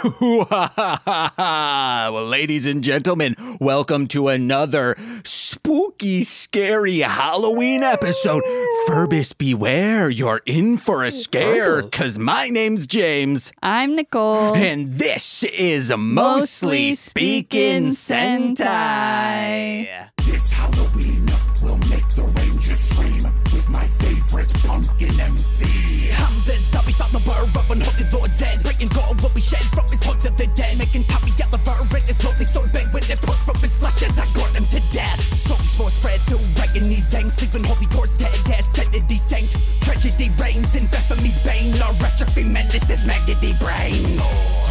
well, ladies and gentlemen, welcome to another spooky, scary Halloween episode. Ferbus, beware, you're in for a scare, because my name's James, I'm Nicole. and this is Mostly Speaking Sentai. This Halloween, we'll make the Rangers scream with my favorite pumpkin MC. I'm the zombie thought the bird of unholy lord's head. Breaking gold will be shed from his hooks of the dead. Making Tommy Gulliver and his slowly sword bed when it pulls from his flesh as I gore him to death. Slowly more spread through agony zangs, leaving holy cords dead as sanity sank. Tragedy reigns in Bethany's bane. Our retrophy menaces maggoty brains.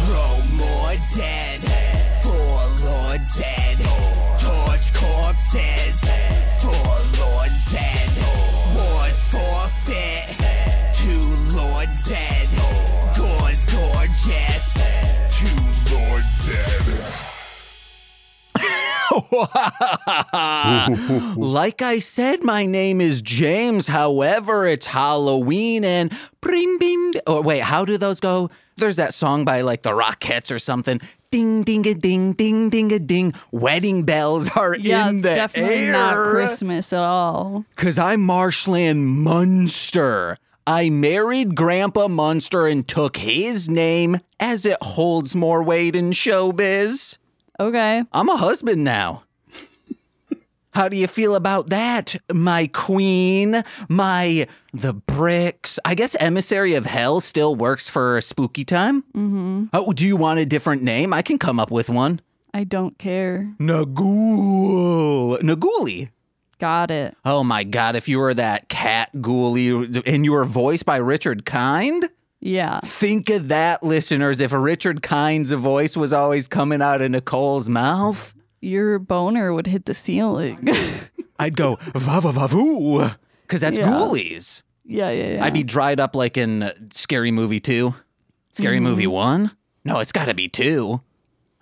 Grow more dead. For Lord's head. Torch corpses. like I said, my name is James. However, it's Halloween and bring bing. Or oh, wait, how do those go? There's that song by like the Rockettes or something. Ding ding a ding ding ding a ding. Wedding bells are yeah, in it's the definitely air. not Christmas at all. Cause I'm Marshland Munster. I married Grandpa Munster and took his name as it holds more weight in showbiz. Okay. I'm a husband now. How do you feel about that, my queen? My the bricks. I guess emissary of hell still works for spooky time. Mm-hmm. Oh, do you want a different name? I can come up with one. I don't care. Nagul. Naguli. Got it. Oh my god! If you were that cat ghoulie and you were voiced by Richard Kind. Yeah. Think of that, listeners. If Richard Kind's voice was always coming out of Nicole's mouth. Your boner would hit the ceiling. I'd go va va va voo, because that's Yeah. ghoulies. yeah, yeah, yeah. I'd be dried up like in Scary Movie Two, Scary Mm-hmm. Movie One. No, it's got to be two.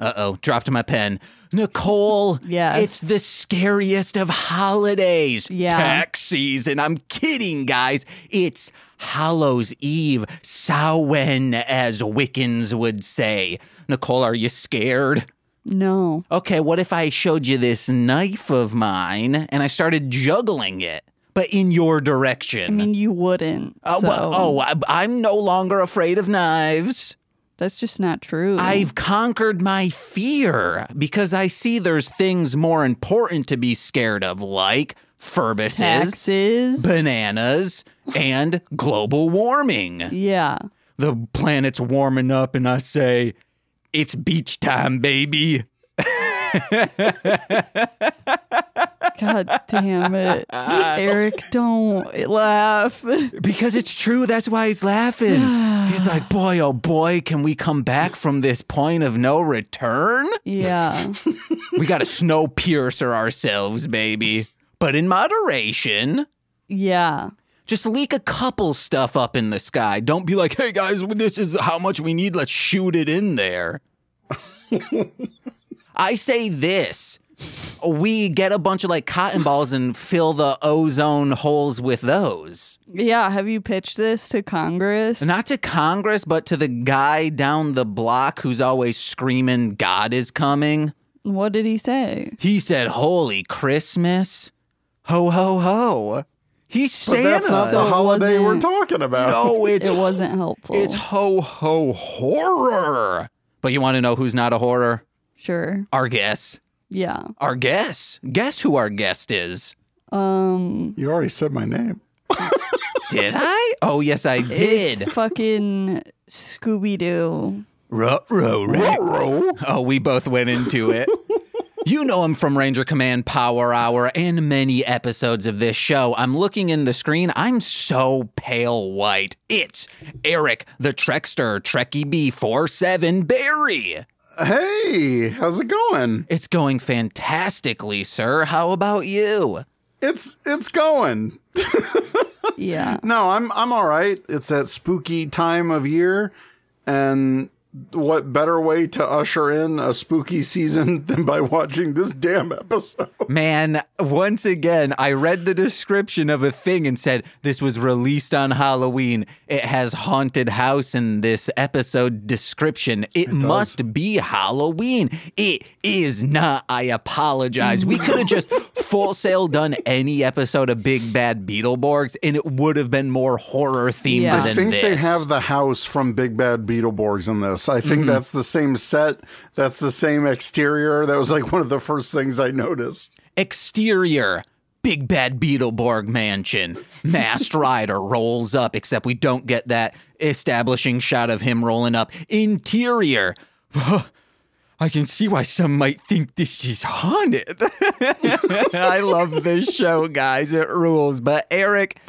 Uh oh, dropped my pen. Nicole, Yes. it's the scariest of holidays. Yeah. Tax season. I'm kidding, guys. It's Hallows Eve, Samhain, as Wiccans would say. Nicole, are you scared? no. Okay, what if I showed you this knife of mine and I started juggling it, but in your direction? I mean, you wouldn't. oh, so well, oh, I, I'm no longer afraid of knives. That's just not true. I've conquered my fear because I see there's things more important to be scared of, like Ferbuses, taxes. bananas, and global warming. yeah. The planet's warming up, and I say, it's beach time, baby. God damn it. Eric, don't laugh. Because it's true. That's why he's laughing. he's like, boy, oh boy, can we come back from this point of no return? yeah. We got to snow piercer ourselves, baby. But in moderation. Yeah. Just leak a couple stuff up in the sky. Don't be like, hey guys, this is how much we need. Let's shoot it in there. I say this. We get a bunch of like cotton balls and fill the ozone holes with those. Yeah. Have you pitched this to Congress? Not to Congress, but to the guy down the block who's always screaming, God is coming. what did he say? He said, Holy Christmas. Ho, ho, ho. He's But Santa. that's not So the holiday we're talking about. no, it's, It wasn't helpful. it's ho, ho, horror. But you want to know who's not a horror? sure. Our guest. Yeah. Our guest. Guess who our guest is? Um You already said my name. Did I? Oh, yes, I did. it's did. fucking Scooby Doo. Ruh-roh, ruh-roh. Oh, we both went into it. You know him from Ranger Command Power Hour and many episodes of this show. I'm looking in the screen. I'm so pale white. It's Eric, the Trekster, Trekkie B47 Berry. Hey, how's it going? It's going fantastically, sir. How about you? It's it's going. Yeah. No, I'm I'm all right. It's that spooky time of year, and what better way to usher in a spooky season than by watching this damn episode? Man, once again, I read the description of a thing and said this was released on Halloween. It has haunted house in this episode description. It, must be Halloween. It is not. I apologize. We could have just full sail done any episode of Big Bad Beetleborgs and it would have been more horror themed Yeah. than I think this. they have the house from Big Bad Beetleborgs in this. I think mm-hmm. that's the same set. That's the same exterior. That was like one of the first things I noticed. Exterior. Big Bad Beetleborg Mansion. Masked Rider rolls up, except we don't get that establishing shot of him rolling up. Interior. I can see why some might think this is haunted. I love this show, guys. It rules. But Eric,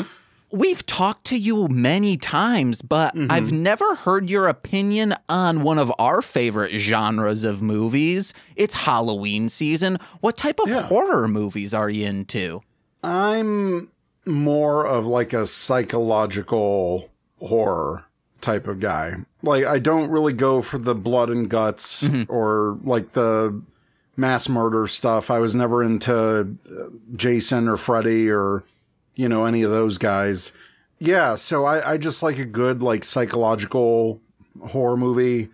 we've talked to you many times, but I've never heard your opinion on one of our favorite genres of movies. It's Halloween season. What type of horror movies are you into? I'm more of like a psychological horror type of guy. Like I don't really go for the blood and guts or like the mass murder stuff. I was never into uh, Jason or Freddy or you know any of those guys. Yeah, so I, I just like a good like psychological horror movie.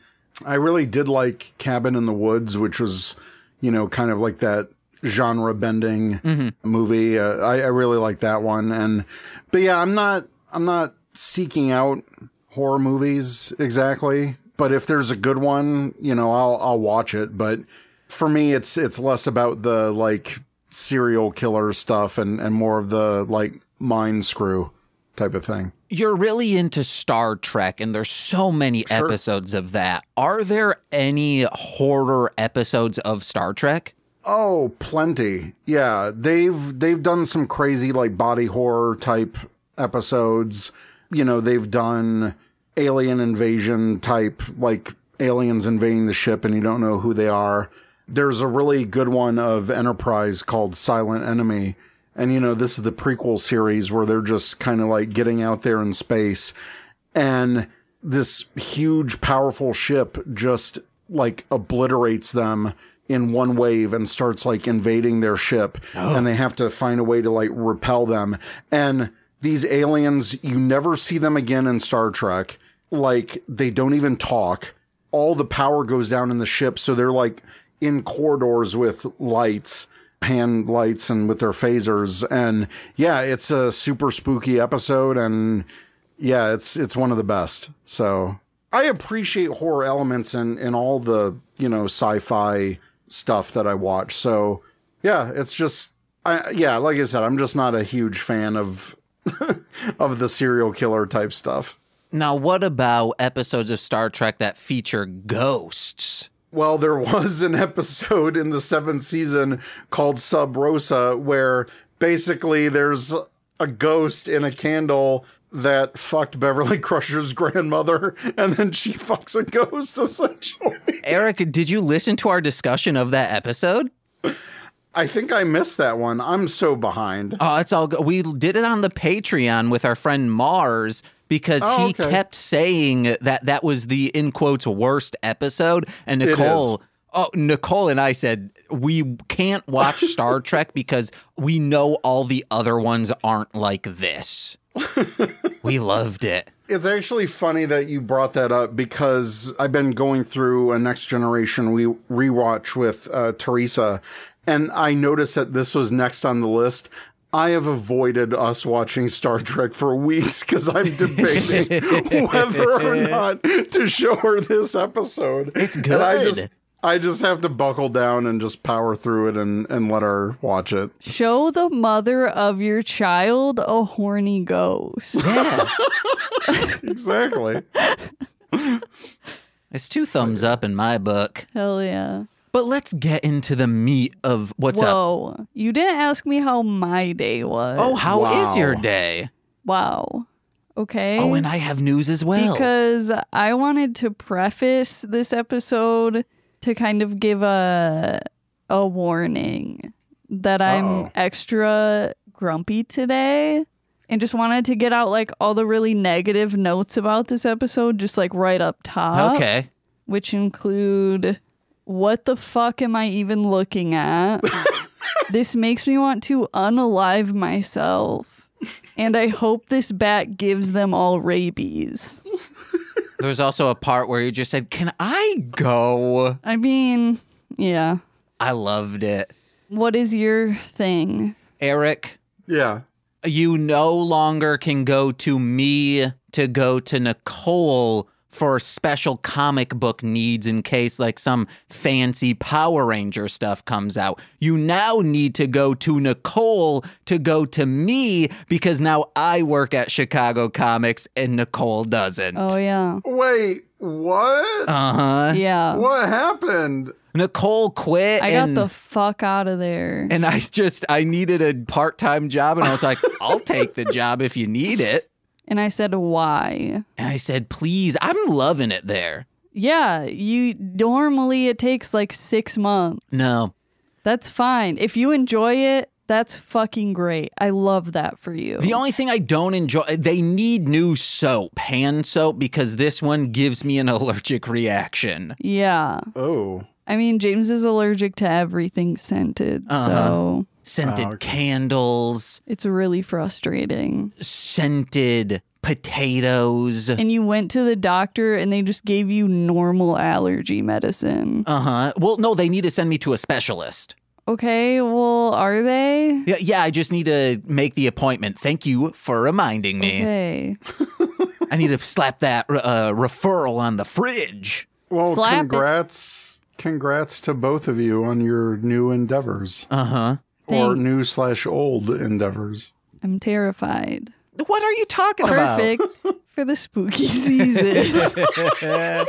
I really did like Cabin in the Woods, which was you know kind of like that genre bending movie. Uh, I, I really like that one. And but yeah, I'm not I'm not seeking out horror movies exactly. But if there's a good one, you know, I'll I'll watch it. But for me, it's it's less about the like serial killer stuff and and more of the like mind screw type of thing. You're really into Star Trek, and there's so many episodes of that. Are there any horror episodes of Star Trek? Oh, plenty. Yeah, they've they've done some crazy like body horror type episodes. You know, they've done alien invasion type like aliens invading the ship and you don't know who they are. There's a really good one of Enterprise called Silent Enemy. And you know, this is the prequel series where they're just kind of like getting out there in space. And this huge powerful ship just like obliterates them in one wave and starts like invading their ship. Oh. And they have to find a way to like repel them. And these aliens you never see them again in Star Trek. Like they don't even talk. All the power goes down in the ship. So they're like in corridors with lights hand lights and with their phasers and yeah it's a super spooky episode and yeah, it's it's one of the best. So I appreciate horror elements in in all the you know sci-fi stuff that I watch. So yeah, it's just I yeah, like I said, I'm just not a huge fan of of the serial killer type stuff. Now, what about episodes of Star Trek that feature ghosts? Well, there was an episode in the seventh season called Sub Rosa where basically there's a ghost in a candle that fucked Beverly Crusher's grandmother, and then she fucks a ghost essentially. Eric, did you listen to our discussion of that episode? I think I missed that one. I'm so behind. Oh, it's all good. We did it on the Patreon with our friend Mars because Oh, he okay. kept saying that that was the in quotes worst episode. And Nicole, oh, Nicole and I said we can't watch Star Trek because we know all the other ones aren't like this. we loved it. It's actually funny that you brought that up because I've been going through a Next Generation we rewatch with uh, Teresa, and I noticed that this was next on the list. I have avoided us watching Star Trek for weeks because I'm debating whether or not to show her this episode. It's And I good. just, I just have to buckle down and just power through it and, and let her watch it. Show the mother of your child a horny ghost. Yeah. Exactly. it's two thumbs up in my book. Hell yeah. But let's get into the meat of what's up. Whoa. You didn't ask me how my day was. Oh, how is Wow. your day? wow. Okay. Oh, and I have news as well. because I wanted to preface this episode to kind of give a a warning that I'm Uh-oh. extra grumpy today and just wanted to get out like all the really negative notes about this episode just like right up top. okay. which include what the fuck am I even looking at? this makes me want to unalive myself. And I hope this bat gives them all rabies. There's also a part where you just said, Can I go? I mean, yeah. I loved it. What is your thing? Eric, Yeah. you no longer can go to me to go to Nicole for special comic book needs in case like some fancy Power Ranger stuff comes out. You now need to go to Nicole to go to me because now I work at Chicago Comics and Nicole doesn't. Oh, yeah. Wait, what? Uh huh. Yeah. what happened? Nicole quit. I got and- the fuck out of there. And I just I needed a part-time job and I was like, I'll take the job if you need it. And I said, why? And I said, "Please, I'm loving it there." Yeah, you normally it takes like six months. No. That's fine. If you enjoy it, that's fucking great. I love that for you. The only thing I don't enjoy they need new soap, hand soap because this one gives me an allergic reaction. yeah. Oh. I mean, James is allergic to everything scented. Uh-huh. So Scented Oh, okay. candles, it's really frustrating. scented potatoes. And you went to the doctor and they just gave you normal allergy medicine. Uh-huh. Well, no, they need to send me to a specialist. Okay, well, are they? Yeah, yeah, I just need to make the appointment. Thank you for reminding me. Okay. I need to slap that uh, referral on the fridge. Well, Slap it. congrats. Congrats to both of you on your new endeavors. Uh huh. Or new slash old endeavors. I'm terrified. What are you talking about? Perfect for the spooky season.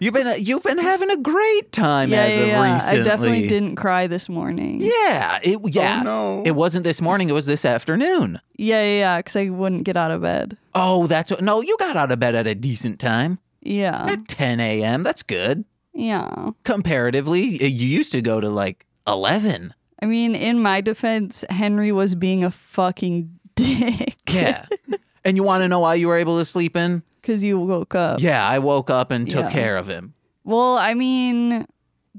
You've been you've been having a great time yeah, as yeah, of yeah. recently. I definitely didn't cry this morning. Yeah, it oh, yeah. no. It wasn't this morning. It was this afternoon. Yeah, yeah, yeah, because I wouldn't get out of bed. Oh, that's what. No, you got out of bed at a decent time Yeah, at 10 a.m. That's good. yeah. Comparatively, you used to go to like 11. I mean, in my defense, Henry was being a fucking dick. Yeah. and you want to know why you were able to sleep in? Because you woke up. Yeah, I woke up and took Yeah. care of him. Well, I mean,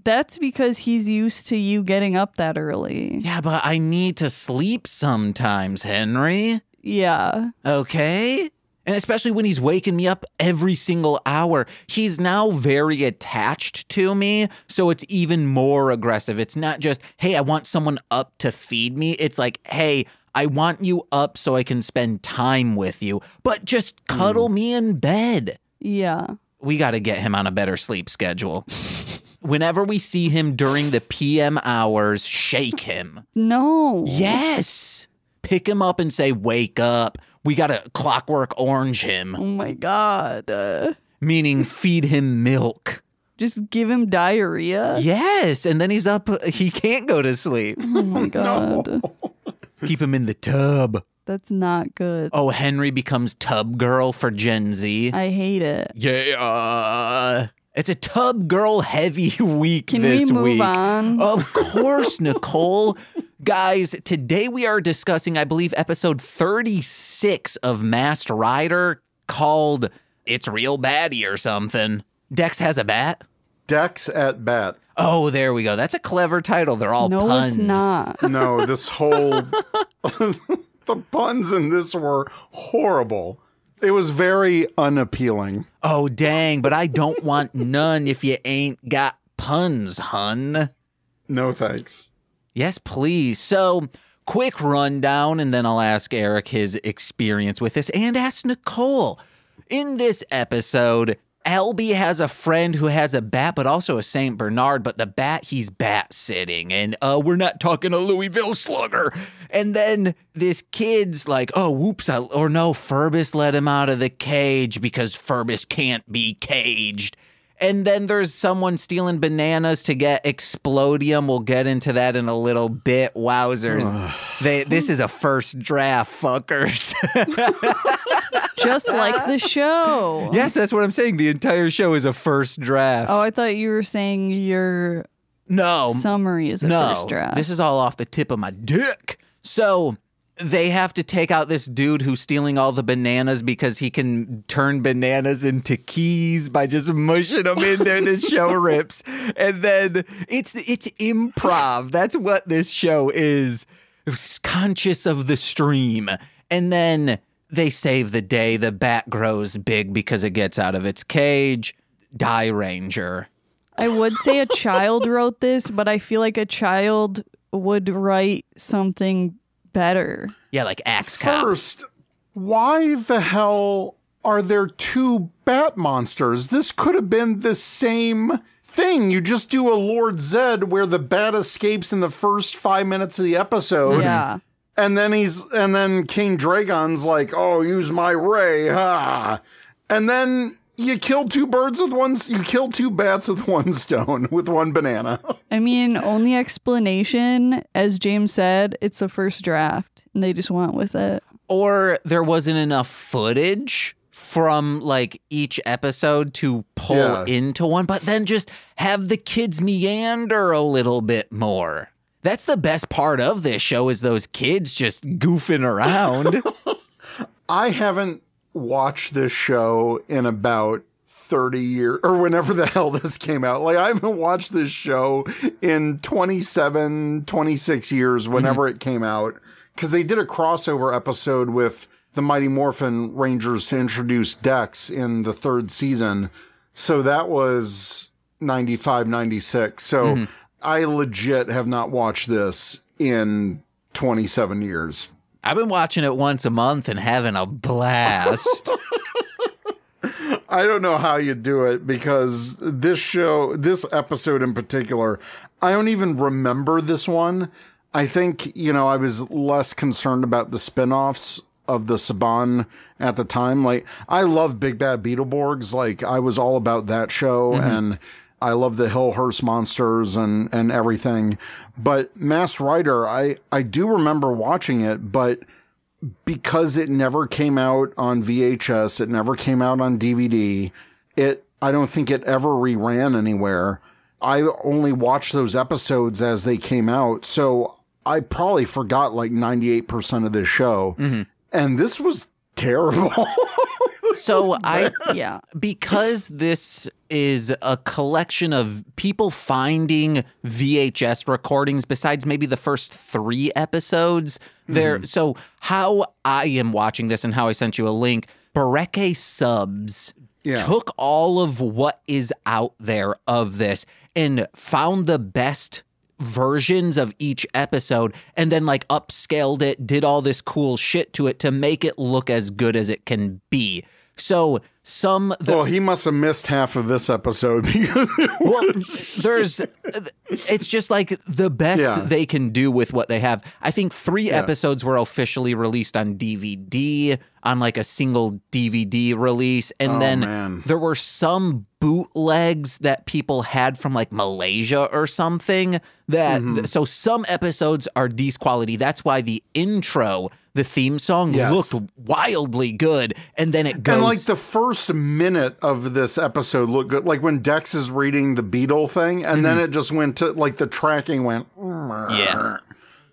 that's because he's used to you getting up that early. Yeah, but I need to sleep sometimes, Henry. Yeah. Okay? And especially when he's waking me up every single hour. He's now very attached to me, so it's even more aggressive. It's not just, hey, I want someone up to feed me. It's like, hey, I want you up so I can spend time with you, but just cuddle mm. me in bed. Yeah. We got to get him on a better sleep schedule. Whenever we see him during the PM hours, shake him. No. Yes. Pick him up and say, wake up. We got to clockwork orange him, Oh my God. Uh, meaning feed him milk. just give him diarrhea. Yes. And then he's up. He can't go to sleep. Oh my God. Keep him in the tub. That's not good. Oh, Henry becomes tub girl for Gen Z. I hate it. Yeah. It's a tub girl heavy week Can this we move week. on? Of course, Nicole. Guys, today we are discussing, I believe, episode 36 of Masked Rider called It's Real Baddie or something. Dex has a bat. Dex at bat. Oh, there we go. That's a clever title. They're all no, puns. it's not. No, this whole the puns in this were horrible. It was very unappealing. Oh, dang, but I don't want none if you ain't got puns, hun. No thanks. Yes, please. So, quick rundown, and then I'll ask Eric his experience with this and ask Nicole. In this episode, Albee has a friend who has a bat, but also a St. Bernard, but the bat he's bat sitting. And uh, we're not talking a Louisville slugger. And then this kid's like, oh, whoops, I, or no, Ferbus let him out of the cage because Ferbus can't be caged. And then there's someone stealing bananas to get explodium. We'll get into that in a little bit. Wowzers. they this is a first draft, fuckers. Just like the show. yes, that's what I'm saying. The entire show is a first draft. Oh, I thought you were saying your no. summary is a no. first draft. This is all off the tip of my dick. So they have to take out this dude who's stealing all the bananas because he can turn bananas into keys by just mushing them in there. This show rips, and then it's it's improv. That's what this show is. It's conscious of the stream, and then they save the day. The bat grows big because it gets out of its cage. Die Ranger. I would say a child wrote this, but I feel like a child would write something better. Yeah, like Axe Cop. First, why the hell are there two bat monsters? This could have been the same thing. You just do a Lord Zed where the bat escapes in the first five minutes of the episode. Yeah. And then he's and then King Dragon's like, "Oh, use my ray, ha!" And then you kill two birds with one. You kill two bats with one stone with one banana. I mean, only explanation, as James said, it's a first draft, and they just went with it. or there wasn't enough footage from like each episode to pull Yeah. into one, but then just have the kids meander a little bit more. That's the best part of this show is those kids just goofing around. I haven't watched this show in about 30 years or whenever the hell this came out. Like I haven't watched this show in 27, 26 years whenever mm-hmm. it came out cuz they did a crossover episode with the Mighty Morphin Rangers to introduce Dex in the third season. So that was 95 96. So mm-hmm. I legit have not watched this in 27 years. I've been watching it once a month and having a blast. I don't know how you do it because this show, this episode in particular, I don't even remember this one. I think, you know, I was less concerned about the spin offs of the Saban at the time. Like, I love Big Bad Beetleborgs. Like, I was all about that show mm-hmm. and I love the Hillhurst monsters and, and everything. But Masked Rider, I, I do remember watching it, but because it never came out on VHS, it never came out on DVD. It I don't think it ever reran anywhere. I only watched those episodes as they came out, so I probably forgot like 98% of this show. Mm-hmm. And this was terrible. so I Yeah. because this is a collection of people finding VHS recordings besides maybe the first 3 episodes there mm-hmm. so how I am watching this and how I sent you a link Bareke Subs Yeah. took all of what is out there of this and found the best versions of each episode and then like upscaled it, did all this cool shit to it to make it look as good as it can be. So some the, well, he must have missed half of this episode because well, there's it's just like the best Yeah. they can do with what they have. I think 3 episodes were officially released on DVD on like a single DVD release and then Oh, man. there were some bootlegs that people had from like Malaysia or something that Mm-hmm. so some episodes are decent quality. That's why the intro, the theme song Yes. looked wildly good and then it goes And like the first minute of this episode looked good. Like when Dex is reading the Beetle thing, and then mm-hmm. it just went to like the tracking went. yeah.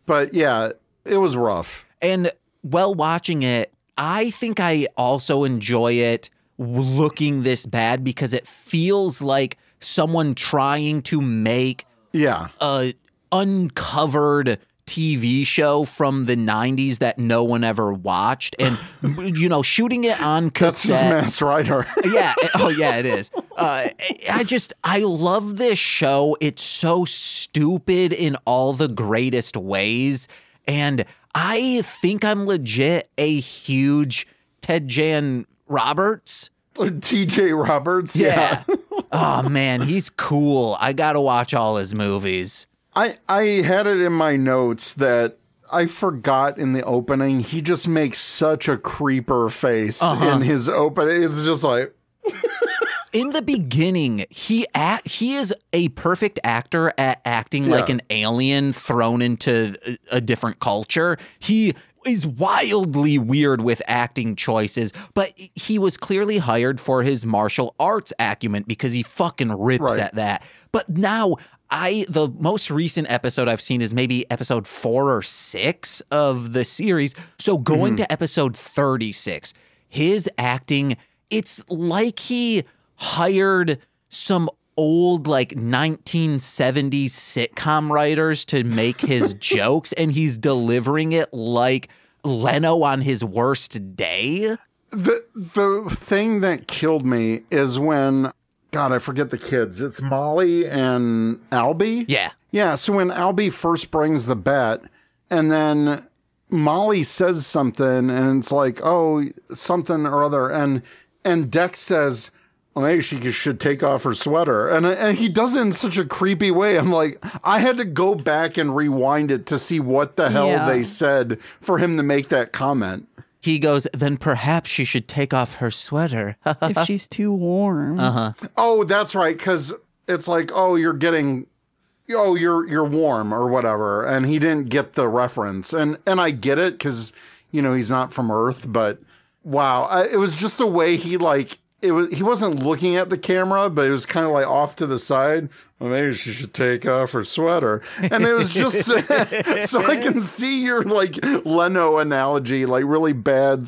But yeah, it was rough. And while watching it, I think I also enjoy it looking this bad because it feels like someone trying to make Yeah. a uncovered TV show from the 90s that no one ever watched and you know shooting it on That's cassette Masked Rider. yeah. it- Oh, yeah, it is. Uh, I just, I love this show. It's so stupid in all the greatest ways. And I think I'm legit a huge Ted Jan Roberts. TJ Roberts. Yeah. oh, man, he's cool. I got to watch all his movies. I, I had it in my notes that I forgot in the opening. He just makes such a creeper face uh-huh. in his opening. It's just like, in the beginning, he act, he is a perfect actor at acting like an alien thrown into a, a different culture. He is wildly weird with acting choices, but he was clearly hired for his martial arts acumen because he fucking rips Right. at that. But now I the most recent episode I've seen is maybe episode 4 or 6 of the series. So going mm-hmm. to episode 36, his acting it's like he hired some old like 1970s sitcom writers to make his jokes and he's delivering it like Leno on his worst day. The the thing that killed me is when God, I forget the kids. It's Molly and Albee. Yeah. Yeah, so when Albee first brings the bet, and then Molly says something, and it's like, oh, something or other, and and Dex says, well, maybe she should take off her sweater, and and he does it in such a creepy way. I'm like, I had to go back and rewind it to see what the hell Yeah. they said for him to make that comment. He goes, then perhaps she should take off her sweater. if she's too warm. Uh huh. Oh, that's right, because it's like, oh, you're getting, oh, you're you're warm or whatever, and he didn't get the reference, and and I get it because you know he's not from Earth, but wow, I, it was just the way he like it was. He wasn't looking at the camera, but it was kind of like off to the side. Well, maybe she should take off her sweater, and it was just so I can see your like Leno analogy, like really bad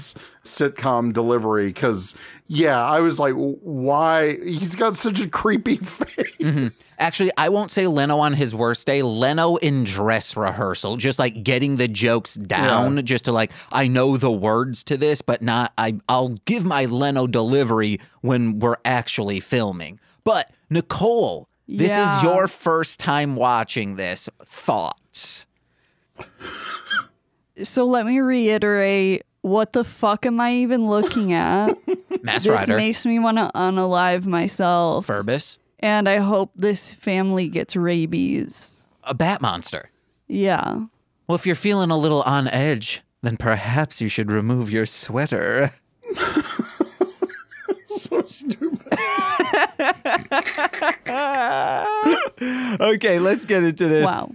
sitcom delivery. Because yeah, I was like, why? He's got such a creepy face. Mm-hmm. Actually, I won't say Leno on his worst day. Leno in dress rehearsal, just like getting the jokes down, just to like, I know the words to this, but not, I, I'll give my Leno delivery when we're actually filming. But Nicole, this Yeah. is your first time watching this. Thoughts? So let me reiterate what the fuck am I even looking at? Mass this Rider, makes me want to unalive myself. Ferbus, And I hope this family gets rabies. a bat monster. Yeah. Well, if you're feeling a little on edge, then perhaps you should remove your sweater. so stupid. okay, let's get into this. Wow.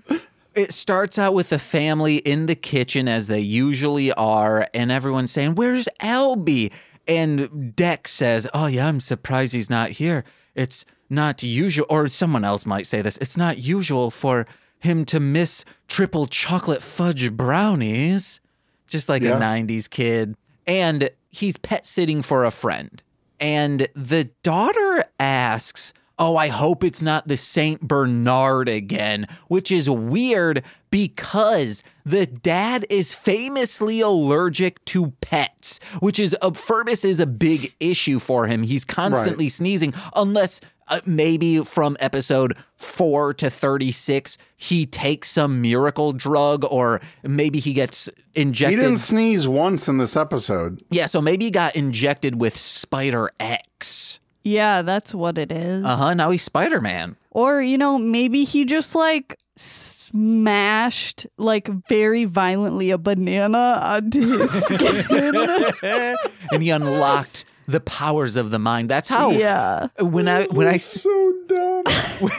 It starts out with the family in the kitchen as they usually are, and everyone's saying, Where's Albee? And Dex says, Oh, yeah, I'm surprised he's not here. It's not usual, or someone else might say this, it's not usual for him to miss triple chocolate fudge brownies, just like Yeah. a 90s kid. And he's pet sitting for a friend. And the daughter asks, Oh, I hope it's not the St. Bernard again, which is weird because the dad is famously allergic to pets, which is uh, a Ferbus is a big issue for him. He's constantly sneezing, unless uh, maybe from episode 4 to 36 he takes some miracle drug or maybe he gets injected He injected didn't sneeze once in this episode. yeah, so maybe he got injected with Spider X. Yeah, that's what it is. Uh huh. Now he's Spider Man. Or, you know, maybe he just like smashed like very violently a banana onto his skin. and he unlocked the powers of the mind. That's how. yeah. When I when I So dumb.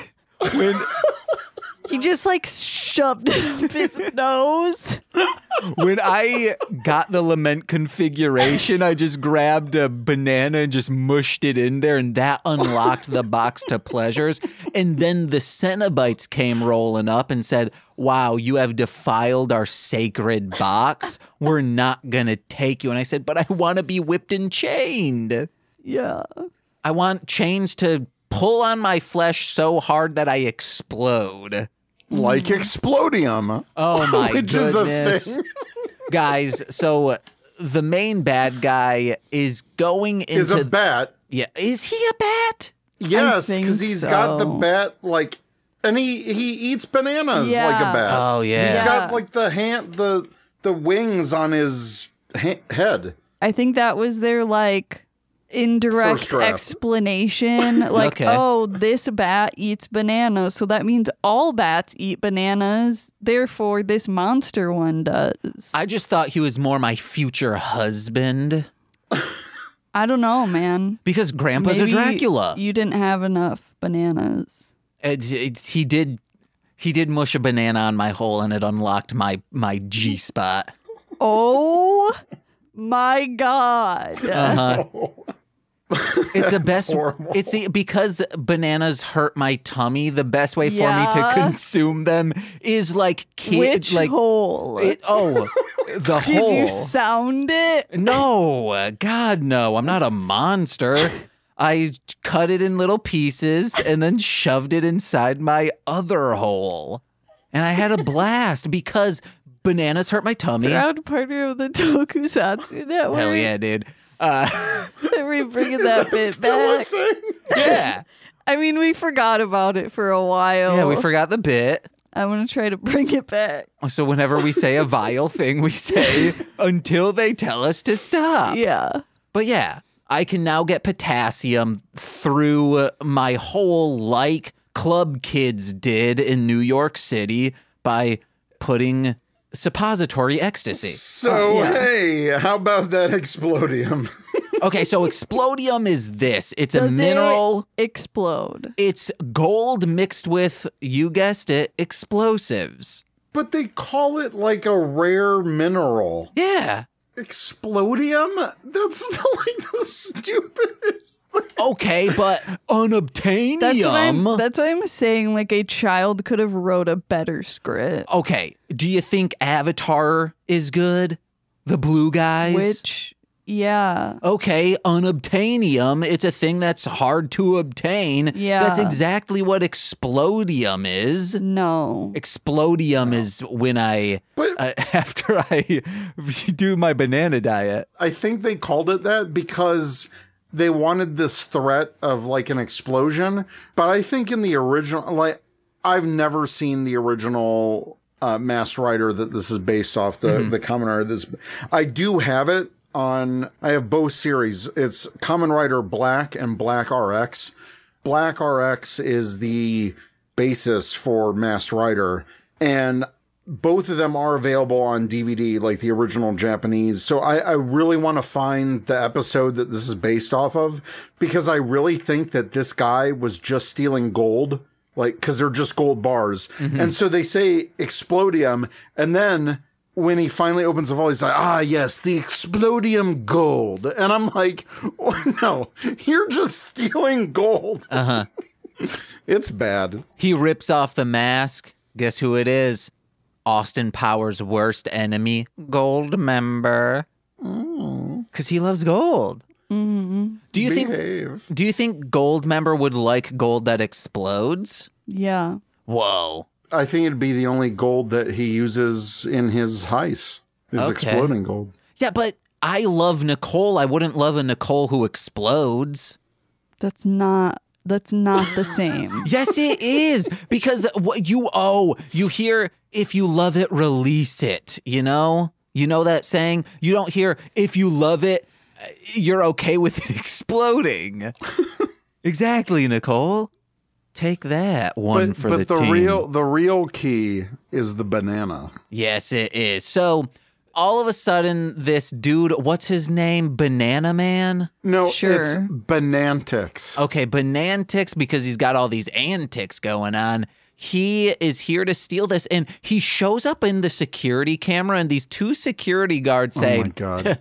when He just like shoved it up his nose. when I got the lament configuration, I just grabbed a banana and just mushed it in there, and that unlocked the box to pleasures. And then the Cenobites came rolling up and said, Wow, you have defiled our sacred box. We're not gonna take you. And I said, But I want to be whipped and chained. Yeah. I want chains to pull on my flesh so hard that I explode. Like mm-hmm. Explodium. Oh my Which goodness. is a thing. Guys, so uh, the main bad guy is going into Is a bat. Yeah, is he a bat? Yes, because he's got the bat like, and he he eats bananas like a bat. Oh, yeah. he's Yeah. got like the hand the the wings on his ha- head. I think that was their like indirect explanation. Like, Okay. oh, this bat eats bananas, so that means all bats eat bananas. Therefore, this monster one does. I, I just thought he was more my future husband i don't know, man. because Grandpa's a Dracula. You didn't have enough bananas. It- it- he did he did mush a banana on my hole and it unlocked my my G spot. Oh my god. Uh-huh. It's the best. horrible. It's the because bananas hurt my tummy. The best way for me to consume them is like kid, Which like hole? it, oh, the Did hole. you sound it? No, God, no. I'm not a monster. I cut it in little pieces and then shoved it inside my other hole. And I had a blast because bananas hurt my tummy. Proud partner of the Tokusatsu Network. Hell yeah, dude. Uh, We're bringing that bit back. yeah. I mean, we forgot about it for a while. Yeah, we forgot the bit. I'm gonna try to bring it back. So whenever we say a vile thing, we say until they tell us to stop. Yeah. But yeah, I can now get potassium through my whole like club kids did in New York City by putting suppository ecstasy. So oh, yeah. hey, how about that explodium? Okay, so explodium is this. It's a mineral. it explode? It's gold mixed with, you guessed it, explosives. but they call it like a rare mineral. Yeah. Explodium? That's like the stupidest thing. Okay, but unobtainium. That's what I'm. That's what I'm saying. Like a child could have wrote a better script. okay, do you think Avatar is good? The blue guys? Which, yeah, Okay, unobtainium. It's a thing that's hard to obtain. Yeah. That's exactly what explodium is. no. Explodium is when I, But- uh, after I do my banana diet. I think they called it that because they wanted this threat of like an explosion. But I think in the original, like, I've never seen the original uh, Masked Rider that this is based off the the Kamen Rider. This I do have it on. I have both series. It's Kamen Rider Black and Black RX. Black RX is the basis for Masked Rider, and both of them are available on DVD, like the original Japanese. So I, I really want to find the episode that this is based off of because I really think that this guy was just stealing gold, like, because they're just gold bars. And so they say explodium. And then when he finally opens the vault, he's like, ah, yes, the explodium gold. And I'm like, oh, no, you're just stealing gold. Uh huh. it's bad. He rips off the mask. Guess who it is? Austin Powers' worst enemy, Goldmember. Mm. Because he loves gold. Mm-hmm. Do you think? Do you think Goldmember would like gold that explodes? Yeah. Whoa. I think it'd be the only gold that he uses in his heist. Is Okay. exploding gold. Yeah, but I love Nicole. I wouldn't love a Nicole who explodes. That's not. That's not the same. Yes, it is because what you oh you hear if you love it, release it. You know, you know that saying. You don't hear if you love it, uh, you're okay with it exploding. exactly, Nicole. Take that one But, for but the, the, team. real the real key is the banana. Yes, it is. So all of a sudden, this dude, what's his name? Banana Man. No, it's Sure. Banantix. Okay, Banantix, because he's got all these antics going on. He is here to steal this, and he shows up in the security camera, and these two security guards say, oh my god.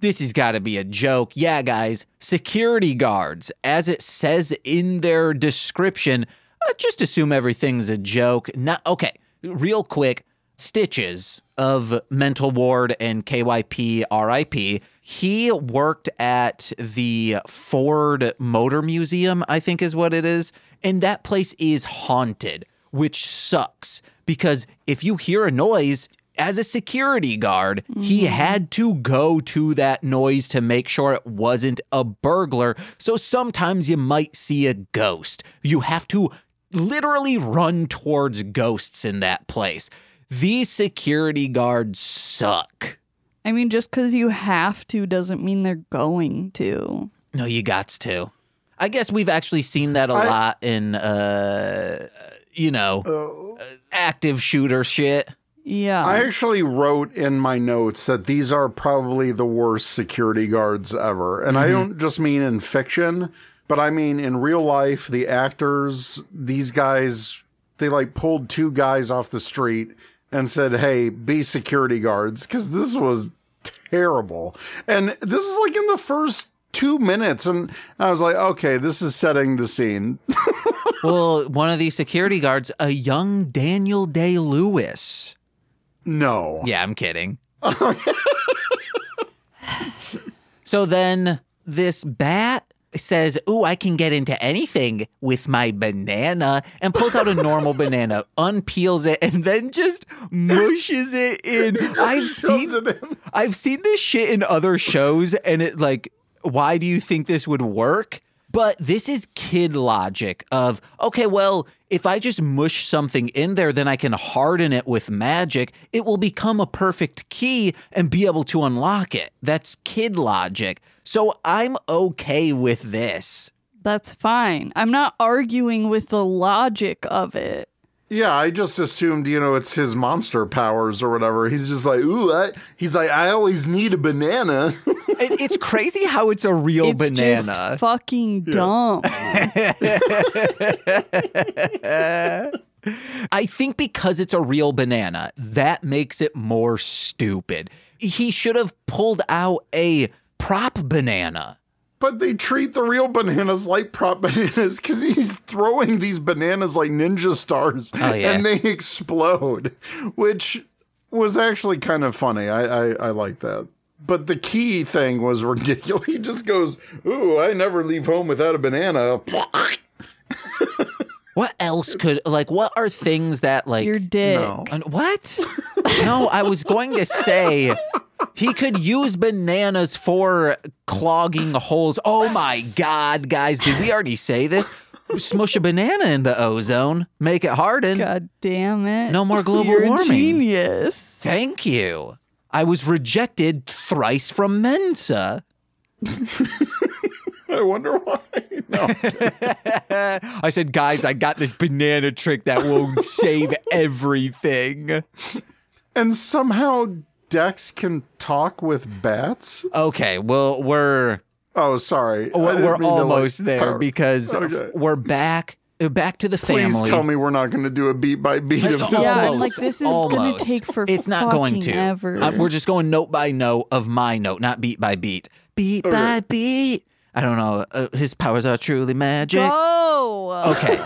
This has got to be a joke. Yeah, guys, security guards, as it says in their description, uh, just assume everything's a joke. Not okay. Real quick, Stitches of Mental Ward and KYP RIP. He worked at the Ford Motor Museum, I think is what it is, and that place is haunted, which sucks because if you hear a noise, as a security guard, he mm-hmm. had to go to that noise to make sure it wasn't a burglar. So sometimes you might see a ghost. You have to literally run towards ghosts in that place. These security guards suck. I mean, just because you have to doesn't mean they're going to. No, you gots to. I guess we've actually seen that a I- lot in, uh, you know, uh, active shooter shit. Yeah. I actually wrote in my notes that these are probably the worst security guards ever. And I don't just mean in fiction, but I mean in real life, the actors, these guys, they like pulled two guys off the street and said, hey, be security guards, because this was terrible. And this is like in the first two minutes, and I was like, okay, this is setting the scene. well, one of these security guards, a young Daniel Day Lewis. no. Yeah, I'm kidding. so then this bat says, Ooh, I can get into anything with my banana, and pulls out a normal banana, unpeels it, and then just mushes it in. I've seen it in. I've seen this shit in other shows, and it like, why do you think this would work? But this is kid logic of, okay, well, if I just mush something in there, then I can harden it with magic. It will become a perfect key and be able to unlock it. That's kid logic. So I'm okay with this. That's fine. I'm not arguing with the logic of it. Yeah, I just assumed, you know, it's his monster powers or whatever. He's just like, ooh, I, he's like, I always need a banana. It- it's crazy how it's a real It's banana. just fucking dumb. I think because it's a real banana, that makes it more stupid. He should have pulled out a prop banana. but they treat the real bananas like prop bananas because he's throwing these bananas like ninja stars Oh, yeah. and they explode, which was actually kind of funny. I, I, I like that. But the key thing was ridiculous. He just goes, Ooh, I never leave home without a banana. What else could like what are things that like Your dick. No. Uh, what? no, I was going to say he could use bananas for clogging holes. Oh my god, guys, did we already say this? Smush a banana in the ozone, make it harden. God damn it. No more global You're warming. A genius. Thank you. I was rejected thrice from Mensa. I wonder why. No. I said, guys, I got this banana trick that will save everything. and somehow Dex can talk with bats? Okay, well, we're Oh, sorry. We're, we're mean to, like, almost there power- because Okay. we're back uh, back to the family. Please tell me we're not going to do a beat by beat of this. Yeah, Almost, like, this is gonna take for It's not going to. ever. Uh, we're just going note by note of my note, not beat by beat. Beat by beat. I don't know. Uh, his powers are truly magic. Oh. Okay.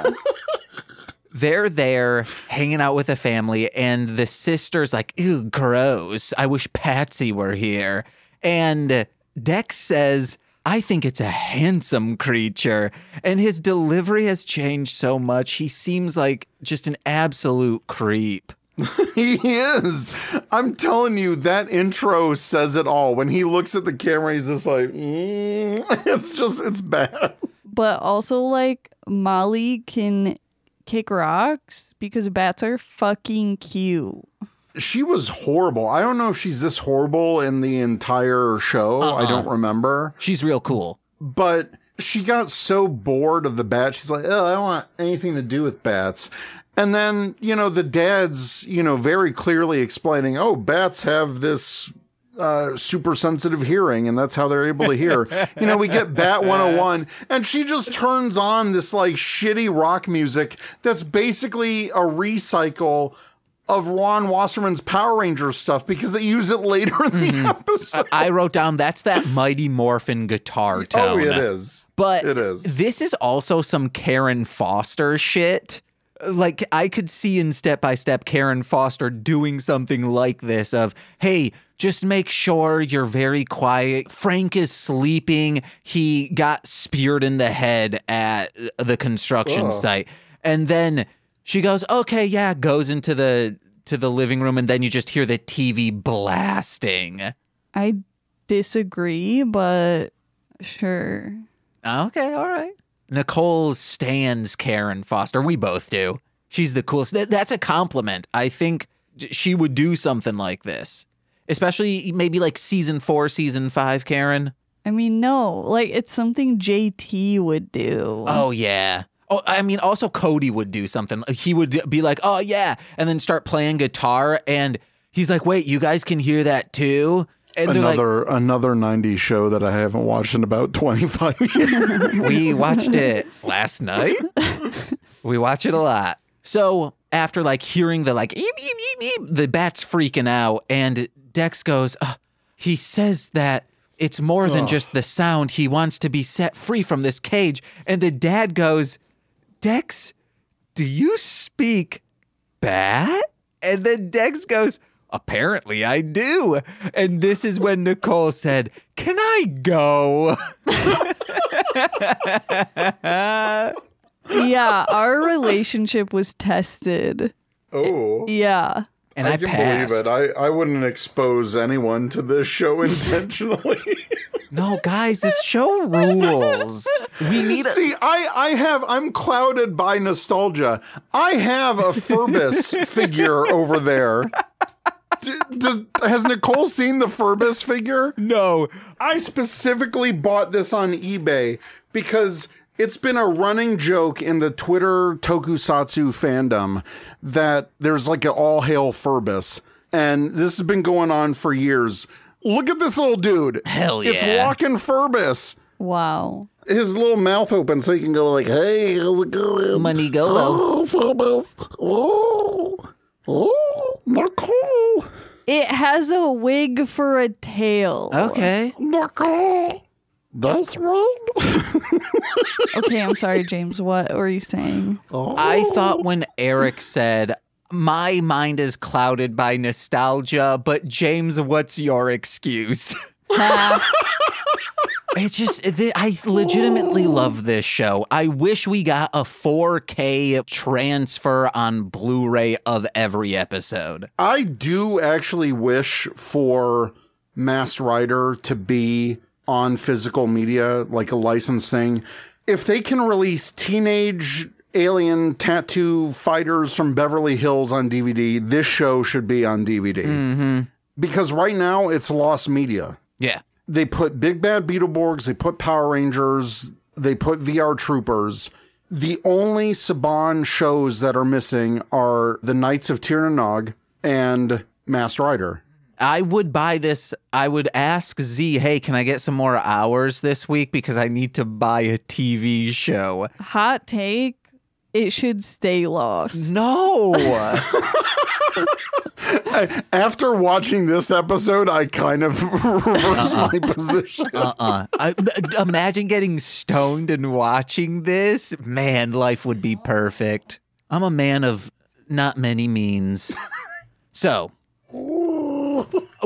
They're there hanging out with the family, and the sister's like, ew, gross. I wish Patsy were here. And Dex says, I think it's a handsome creature. And his delivery has changed so much. He seems like just an absolute creep. He is. I'm telling you, that intro says it all. When he looks at the camera, he's just like, mm. it's just, it's bad. But also, like, Molly can kick rocks because bats are fucking cute. She was horrible. I don't know if she's this horrible in the entire show. I don't remember. She's real cool. But she got so bored of the bat. She's like, oh, I don't want anything to do with bats. And then, you know, the dad's, you know, very clearly explaining, oh, bats have this uh, super sensitive hearing, and that's how they're able to hear. you know, we get Bat 101, and she just turns on this like shitty rock music that's basically a recycle of Ron Wasserman's Power Rangers stuff because they use it later in the episode. I wrote down that's that Mighty Morphin guitar tone. oh, it is. But It is. this is also some Karen Foster shit. Like I could see in step by step Karen Foster doing something like this of, "Hey, just make sure you're very quiet. Frank is sleeping. He got speared in the head at uh, the construction site." And then she goes, "Okay, yeah," goes into the to the living room and then you just hear the TV blasting. I disagree, but sure. Okay, all right. Nicole stands Karen Foster. We both do. She's the coolest. Th- that's a compliment. I think she would do something like this, especially maybe like season four, season five, Karen. I mean, no, like it's something JT would do. Oh, yeah. Oh, I mean, also Cody would do something. He would be like, oh, yeah, and then start playing guitar. And he's like, wait, you guys can hear that too? And they're like, Another another 90s show that I haven't watched in about 25 years. we watched it last night. we watch it a lot. So after like hearing the like eep, eep, eep, the bat's freaking out, and Dex goes, uh, he says that it's more than just the sound. He wants to be set free from this cage. And the dad goes, Dex, do you speak bat? And then Dex goes, Apparently I do. And this is when Nicole said, Can I go? yeah, our relationship was tested. Oh. Yeah. And I, I can passed. believe it. I, I wouldn't expose anyone to this show intentionally. No, guys, this show rules. We need a. See, I, I have I'm clouded by nostalgia. I have a Ferbus figure over there. D- Does, has Nicole seen the Ferbus figure? No. I specifically bought this on eBay because it's been a running joke in the Twitter tokusatsu fandom that there's like an all hail Ferbus. And this has been going on for years. Look at this little dude. Hell yeah. It's walking Ferbus. Wow. His little mouth open so he can go like, hey, how's it going? Money Golo. Oh, Ferbus. Oh, oh, Nicole. It has a wig for a tail. Okay. Nicole. This wig? Okay, I'm sorry, James. What were you saying? I thought when Eric said, my mind is clouded by nostalgia, but James, what's your excuse? Ha. It's just, I legitimately love this show. I wish we got a 4K transfer on Blu ray of every episode. I do actually wish for Masked Rider to be on physical media, like a licensed thing. If they can release teenage alien tattoo fighters from Beverly Hills on DVD, this show should be on DVD. Mm-hmm. Because right now it's lost media. Yeah. They put Big Bad Beetleborgs, they put Power Rangers, they put VR Troopers. The only Saban shows that are missing are the Knights of Tir Na Nog and Masked Rider. I would buy this. I would ask Z, hey, can I get some more hours this week? Because I need to buy a TV show. Hot take. It should stay lost. No. After watching this episode, I kind of reversed my uh-uh. position. uh-uh. I, imagine getting stoned and watching this. Man, life would be perfect. I'm a man of not many means. So,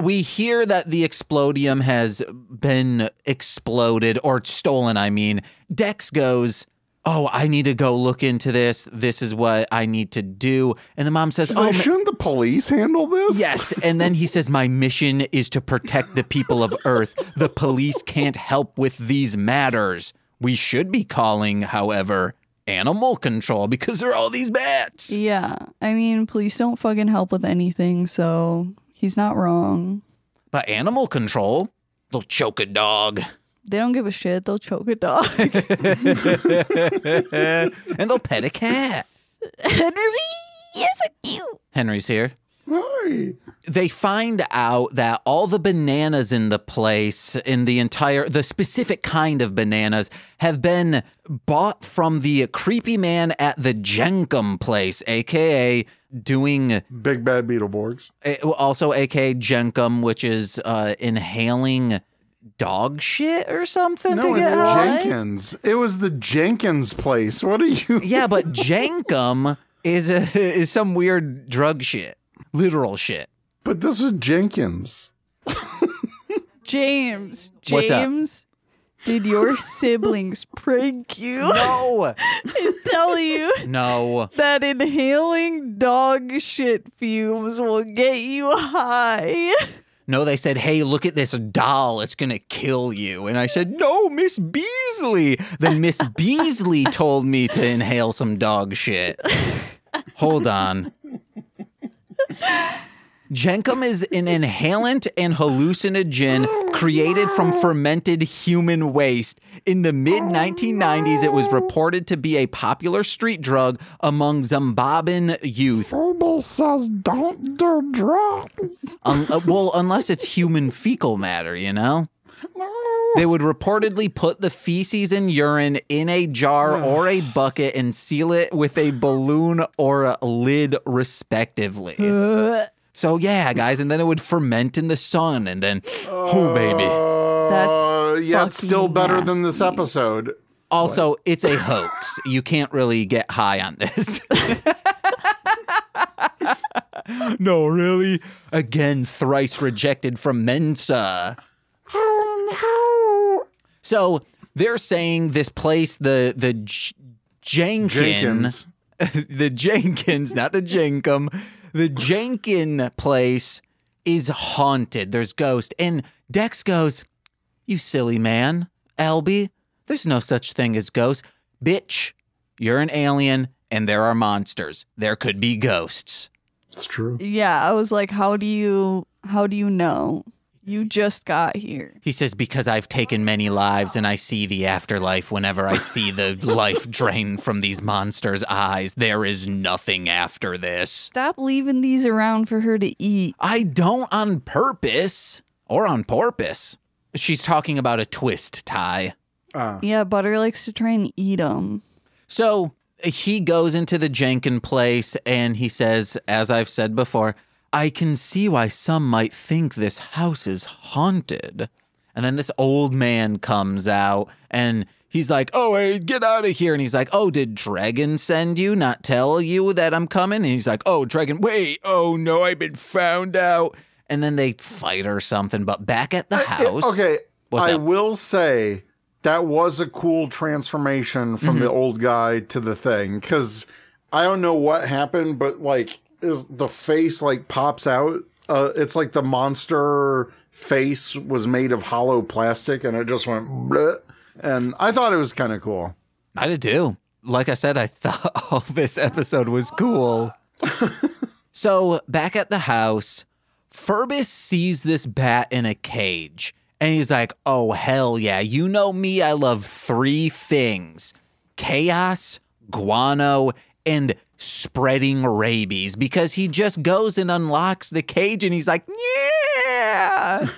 we hear that the explodium has been exploded or stolen, I mean. Dex goes, Oh, I need to go look into this. This is what I need to do. And the mom says, She's Oh, like, shouldn't the police handle this? Yes. And then he says, My mission is to protect the people of Earth. The police can't help with these matters. We should be calling, however, animal control because there are all these bats. Yeah. I mean, police don't fucking help with anything, so he's not wrong. But animal control, they'll choke a dog They don't give a shit. They'll choke a dog. and they'll pet a cat. Henry, you're so cute. Henry's here. Hi. they find out that all the bananas in the place in the entire the specific kind of bananas have been bought from the creepy man at the jenkem place aka doing Big Bad Beetleborgs. eh, also aka jenkem which is uh inhaling dog shit or something No, to it's get high. Jenkins. It was the Jenkins place. What are you? yeah but jenkem is a, is some weird drug shit literal shit But this was Jenkins. James, What's up? James, did your siblings prank you no and tell you no that inhaling dog shit fumes will get you high? No, they said, hey, look at this doll. It's going to kill you. And I said, no, Miss Beasley. Then Miss Beasley told me to inhale some dog shit. Hold on. Jenkem is an inhalant and hallucinogen created from fermented human waste. In the mid 1990s, it was reported to be a popular street drug among Zimbabwean youth. Phoebe says don't do drugs. Un- uh, well, unless it's human fecal matter, you know? They would reportedly put the feces and urine in a jar or a bucket and seal it with a balloon or a lid, respectively. So, yeah, guys, and then it would ferment in the sun, and then, oh, baby. Uh, yeah, it's still fucking better than this episode. Also, it's a hoax. You can't really get high on this. no, really? Again, thrice rejected from Mensa. So they're saying this place, the the J- Jenkin, Jenkins. the Jenkins, not the Jenkem, the Jenkin place is haunted. There's ghost, and Dex goes, "You silly man, Albee. There's no such thing as ghosts, bitch. You're an alien, and there are monsters. There could be ghosts." It's true. Yeah, I was like, how do you how do you know? You just got here. He says, Because I've taken many lives and I see the afterlife whenever I see the life drain from these monsters' eyes. There is nothing after this. Stop leaving these around for her to eat. I don't on purpose or on porpoise. She's talking about a twist tie. Uh. Yeah, Butter likes to try and eat them. So he goes into the Jenkin place and he says, as I've said before, I can see why some might think this house is haunted. And then this old man comes out and he's like, Oh, hey, get out of here. And he's like, Oh, did Dragon send you, not tell you that I'm coming? And he's like, Oh, Dragon, wait. Oh, no, I've been found out. And then they fight or something. But back at the house. Okay, I up? will say that was a cool transformation from Mm-hmm. the old guy to the thing because I don't know what happened, but like, is the face like pops out? Uh, it's like the monster face was made of hollow plastic, and it just went. Bleh. And I thought it was kind of cool. I did too. Like I said, I thought all this episode was cool. so back at the house, Ferbus sees this bat in a cage. And he's like, oh, hell yeah. You know me. I love three things chaos, guano, and spreading rabies. Because he just goes and unlocks the cage and he's like, yeah.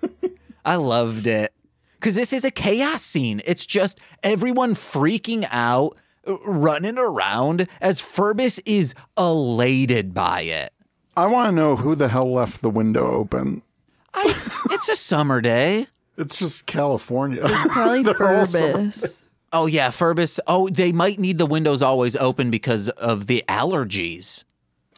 I loved it. Because this is a chaos scene. It's just everyone freaking out, uh, running around as Ferbus is elated by it. I want to know who the hell left the window open. I, it's a summer day. It's just California. Probably They're all summer- Ferbus. Oh, yeah, Ferbus. Oh, they might need the windows always open because of the allergies.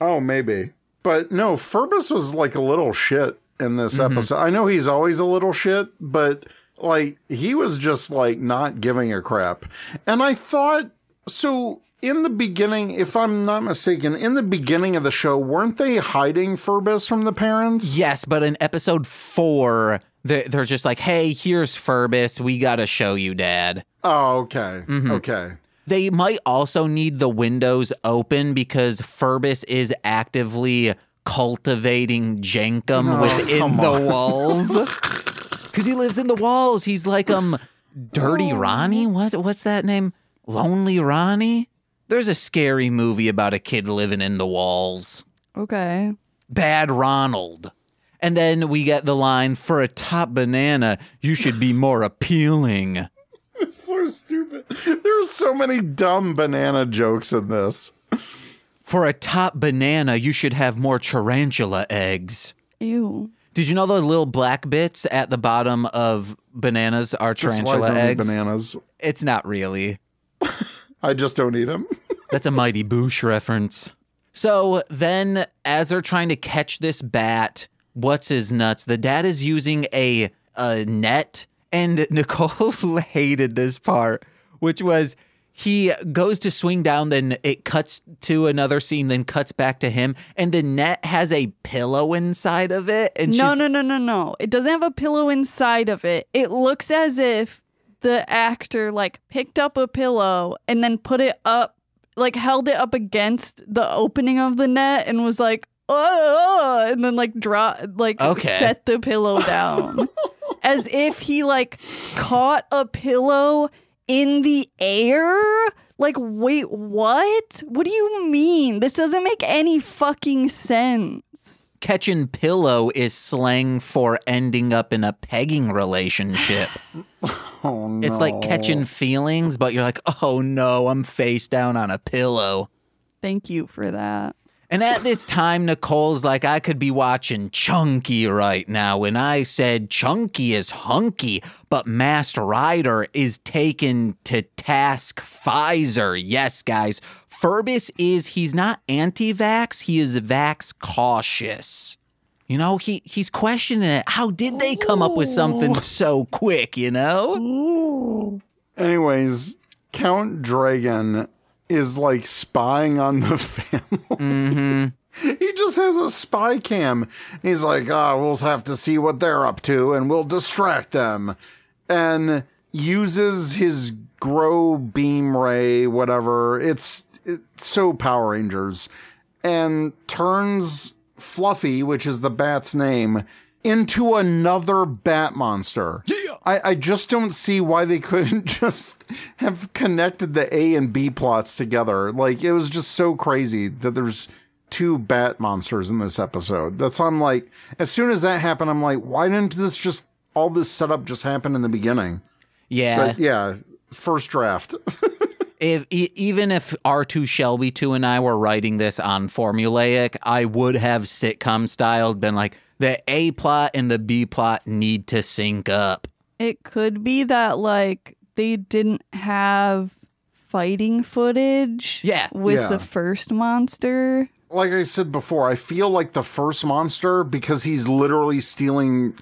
Oh, maybe. But no, Ferbus was like a little shit in this mm-hmm. episode. I know he's always a little shit, but like he was just like not giving a crap. And I thought so in the beginning, if I'm not mistaken, in the beginning of the show, weren't they hiding Ferbus from the parents? Yes, but in episode four, they- they're just like, hey, here's Ferbus. We got to show you, Dad. Oh, okay. Okay. They might also need the windows open because Ferbus is actively cultivating Jenkem within the on. walls. Because he lives in the walls. He's like um Dirty Oh. Ronnie. What what's that name? Lonely Ronnie? There's a scary movie about a kid living in the walls. Okay. Bad Ronald. And then we get the line for a top banana, you should be more appealing. So stupid. There's so many dumb banana jokes in this. For a top banana, you should have more tarantula eggs. Ew. Did you know the little black bits at the bottom of bananas are Just why tarantula don't eat eggs? bananas. It's not really. I just don't eat them. That's a Mighty Boosh reference. So then, as they're trying to catch this bat, what's his nuts? The dad is using a, a net, and Nicole hated this part, which was he goes to swing down, then it cuts to another scene, then cuts back to him, and the net has a pillow inside of it. And No, no, no, no, no. It doesn't have a pillow inside of it. It looks as if the actor like picked up a pillow and then put it up, like held it up against the opening of the net and was like, oh, and then like drop, like Okay. set the pillow down, as if he like caught a pillow in the air. Like, wait, what? What do you mean? This doesn't make any fucking sense. catching pillow is slang for ending up in a pegging relationship. Oh no. It's like catching feelings, but you're like, oh no, I'm face down on a pillow. Thank you for that. And at this time, Nicole's like, I could be watching Chunky right now. And I said, Chunky is hunky, but Masked Rider is taken to task Pfizer. Yes, guys. Ferbus is, he's not anti vax, he is vax cautious. You know, he he's questioning it. How did they come up with something so quick, you know? Anyways, Count Dragon is like spying on the family. Mm-hmm. he just has a spy cam. He's like, oh, we'll have to see what they're up to and we'll distract them. And uses his grow beam ray, whatever. It's, it's so Power Rangers. And turns Fluffy, which is the bat's name, into another bat monster. Yeah. I, I just don't see why they couldn't just have connected the A and B plots together. Like it was just so crazy that there's two bat monsters in this episode. That's why I'm like, as soon as that happened, I'm like, why didn't this just all this setup just happen in the beginning? Yeah. But yeah, first draft. if e- even if R2 Shelby 2 and I were writing this on formulaic, I would have sitcom styled been like the A plot and the B plot need to sync up. It could be that like they didn't have fighting footage Yeah. with Yeah. the first monster. like I said before, I feel like the first monster because he's literally stealing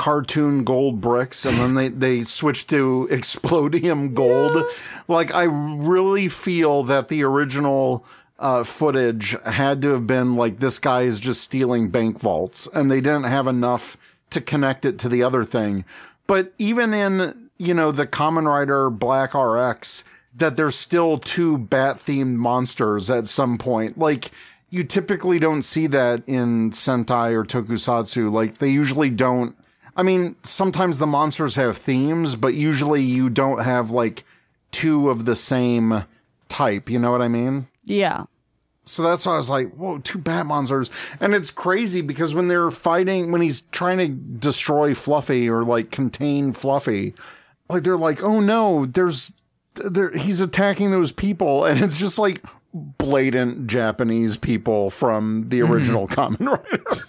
cartoon gold bricks and then they, they switch to explodium gold. Like I really feel that the original uh, footage had to have been like this guy is just stealing bank vaults and they didn't have enough to connect it to the other thing. But even in, you know, the Kamen Rider Black RX, that there's still two bat themed monsters at some point. Like, you typically don't see that in Sentai or Tokusatsu. Like, they usually don't. I mean, sometimes the monsters have themes, but usually you don't have like two of the same type. You know what I mean? Yeah. So that's why I was like, whoa, two bat monsters. And it's crazy because when they're fighting, when he's trying to destroy Fluffy or like contain Fluffy, like they're like, oh no, there's, there, he's attacking those people. And it's just like blatant Japanese people from the mm-hmm. original Kamen Rider.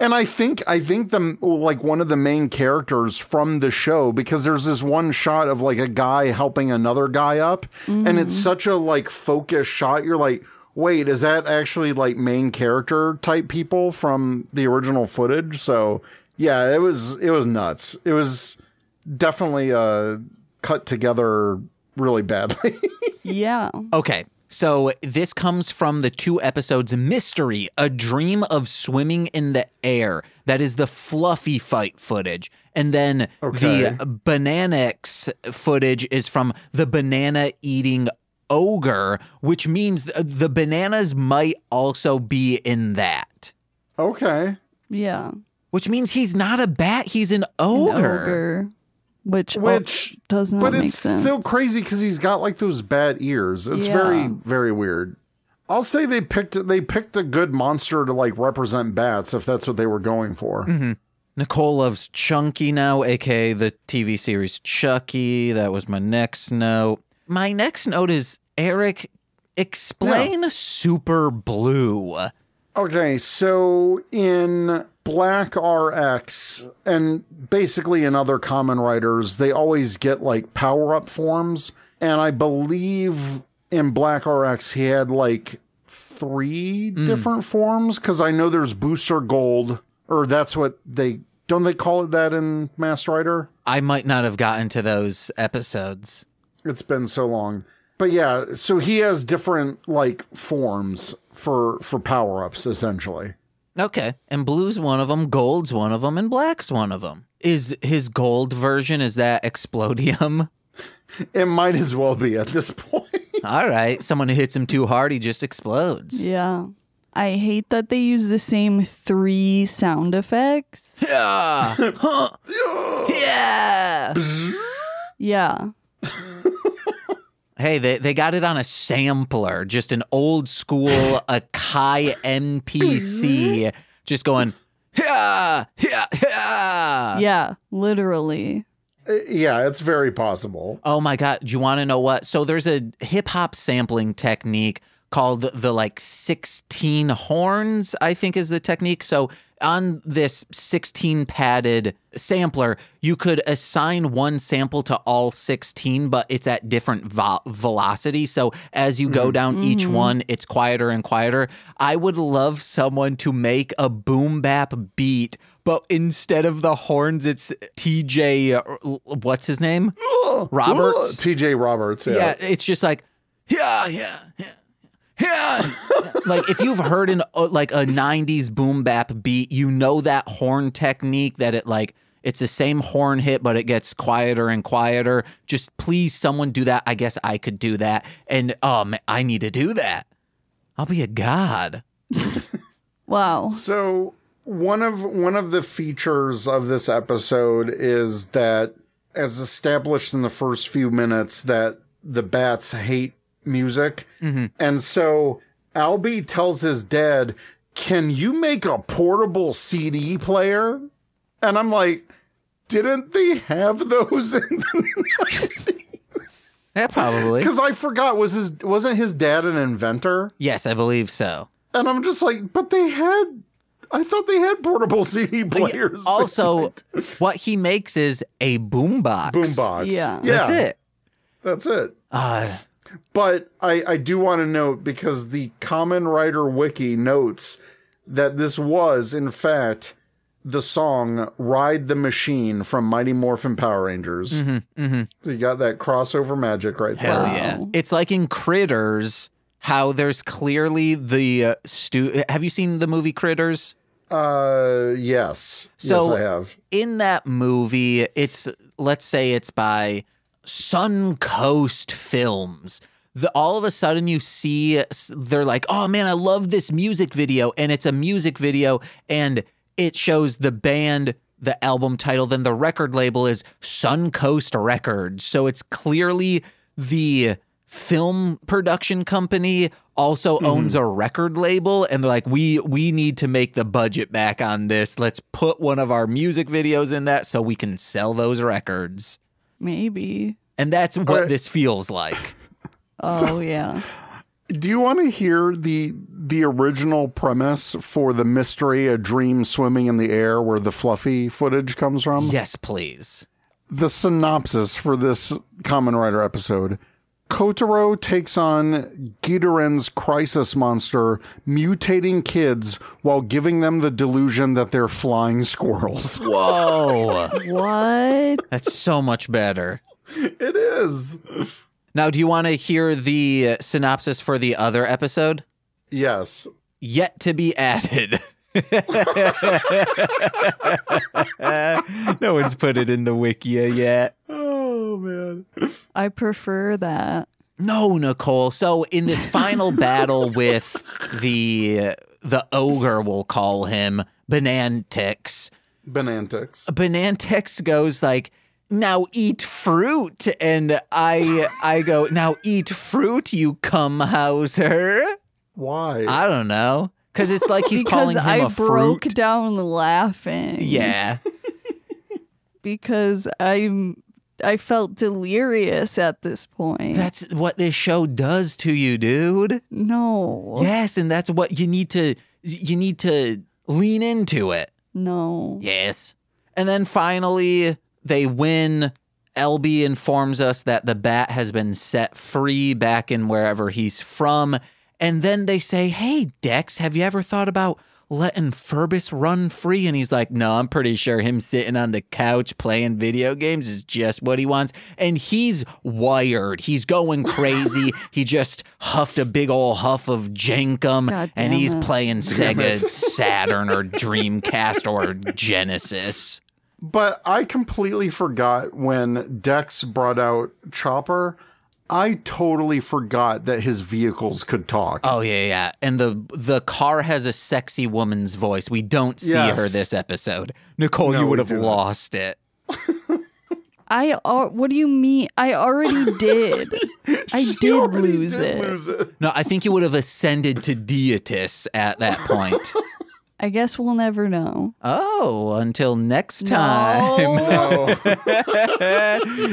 And I think I think the like one of the main characters from the show because there's this one shot of like a guy helping another guy up and it's such a like focused shot. You're like wait is that actually like main character type people from the original footage? So yeah it was it was nuts. It was definitely uh cut together really badly. Yeah. Okay. So this comes from the two episodes Mystery, a dream of swimming in the air. That is the fluffy fight footage. And then Okay. the Bananix footage is from the banana eating ogre, which means th- the bananas might also be in that. okay Yeah. Which means he's not a bat, he's an An ogre. Ogre. Which, which does not but make it's sense. so crazy because he's got like those bad ears. It's Yeah. very very weird. I'll say they picked they picked a good monster to like represent bats if that's what they were going for. Mm-hmm. Nicole loves Chunky now, aka the TV series Chucky. That was my next note. My next note is Eric, explain Super Blue. Okay, so in Black RX and basically in other Kamen Riders, they always get like power up forms. And I believe in Black RX, he had like three hmm. different forms because I know there's Booster Gold, or that's what they don't they call it that in Masked Rider? I might not have gotten to those episodes. It's been so long. But yeah, so he has different like forms for for power ups essentially. Okay. And blue's one of them, gold's one of them, and black's one of them. Is his gold version, is that Explodium? It might as well be at this point. All right. Someone who hits him too hard, he just explodes. yeah. I hate that they use the same three sound effects. Yeah. Huh. yeah. Yeah. Hey, they, they got it on a sampler, just an old school Akai MPC, just going, yeah, yeah, yeah. Yeah. Literally. Uh, yeah, it's very possible. Oh my God. Do you want to know what? So there's a hip hop sampling technique called the like 16 horns, I think is the technique. So on this 16 padded sampler, you could assign one sample to all 16, but it's at different vo- velocity. So as you go down each one, it's quieter and quieter. I would love someone to make a boom bap beat, but instead of the horns, it's TJ, uh, what's his name? Roberts. TJ Roberts. Yeah. Yeah, it's just like, yeah, yeah, yeah. Yeah, like if you've heard an uh, like a '90s boom bap beat, you know that horn technique that it like it's the same horn hit, but it gets quieter and quieter. Just please, someone do that. I guess I could do that, and um, I need to do that. I'll be a god. Wow. So one of one of the features of this episode is that, as established in the first few minutes, that the bats hate music, and so Albee tells his dad, "Can you make a portable CD player?" And I'm like, "Didn't they have those in the Yeah, probably. Because I forgot was his wasn't his dad an inventor? yes, I believe so. And I'm just like, but they had. I thought they had portable CD players. Also, what he makes is a boombox. boombox. Yeah. yeah, That's it. That's it. Uh, But I, I do want to note because the Kamen Rider Wiki notes that this was, in fact, the song Ride the Machine from Mighty Morphin Power Rangers. So you got that crossover magic right Hell there. yeah. It's like in Critters, how there's clearly the uh, stu. Have you seen the movie Critters? Uh, yes. So- yes, I have. In that movie, it's let's say it's by Suncoast Films. The, all of a sudden, you see they're like, "Oh man, I love this music video," and it's a music video, and it shows the band, the album title, then the record label is Suncoast Records. So it's clearly the film production company also mm-hmm. owns a record label and they're like we we need to make the budget back on this let's put one of our music videos in that so we can sell those records Maybe. and that's what Alright. this feels like Oh yeah. Do you want to hear the the original premise for the mystery a dream swimming in the air where the fluffy footage comes from? yes please The synopsis for this Kamen Rider episode. Kotaro takes on Gideren's crisis monster, mutating kids while giving them the delusion that they're flying squirrels. whoa What? that's so much better it is. now do you want to hear the synopsis for the other episode Yes. yet to be added no one's put it in the wikia yet Man. I prefer that. No, Nicole. So in this final battle with the the ogre, we'll call him Banantix. Banantix. Banantix goes like, "Now eat fruit," and I I go, "Now eat fruit, you cumhauser." Why? I don't know, because it's like he's calling him I a fruit. I broke fruit. down laughing. Yeah, Because I'm I felt delirious at this point. that's what this show does to you, dude. no. Yes, and that's what you need to you need to lean into it. No. Yes. And then finally, they win. Albee informs us that the bat has been set free back in wherever he's from. And then they say, Hey, Dex, have you ever thought about letting Ferbus run free? And he's like, No, I'm pretty sure him sitting on the couch playing video games is just what he wants. And he's wired. He's going crazy. he just huffed a big old huff of Jankum and he's it. playing Sega Saturn or Dreamcast or Genesis. But I completely forgot when Dex brought out Chopper. I totally forgot that his vehicles could talk. Oh yeah, yeah. And the the car has a sexy woman's voice. We don't see Yes. her this episode. Nicole, No, you would have do not. lost it. I al- what do you mean? I already did. I She did lose did it. lose it. No, I think you would have ascended to Deatus at that point. I guess we'll never know. Oh, until next time. No.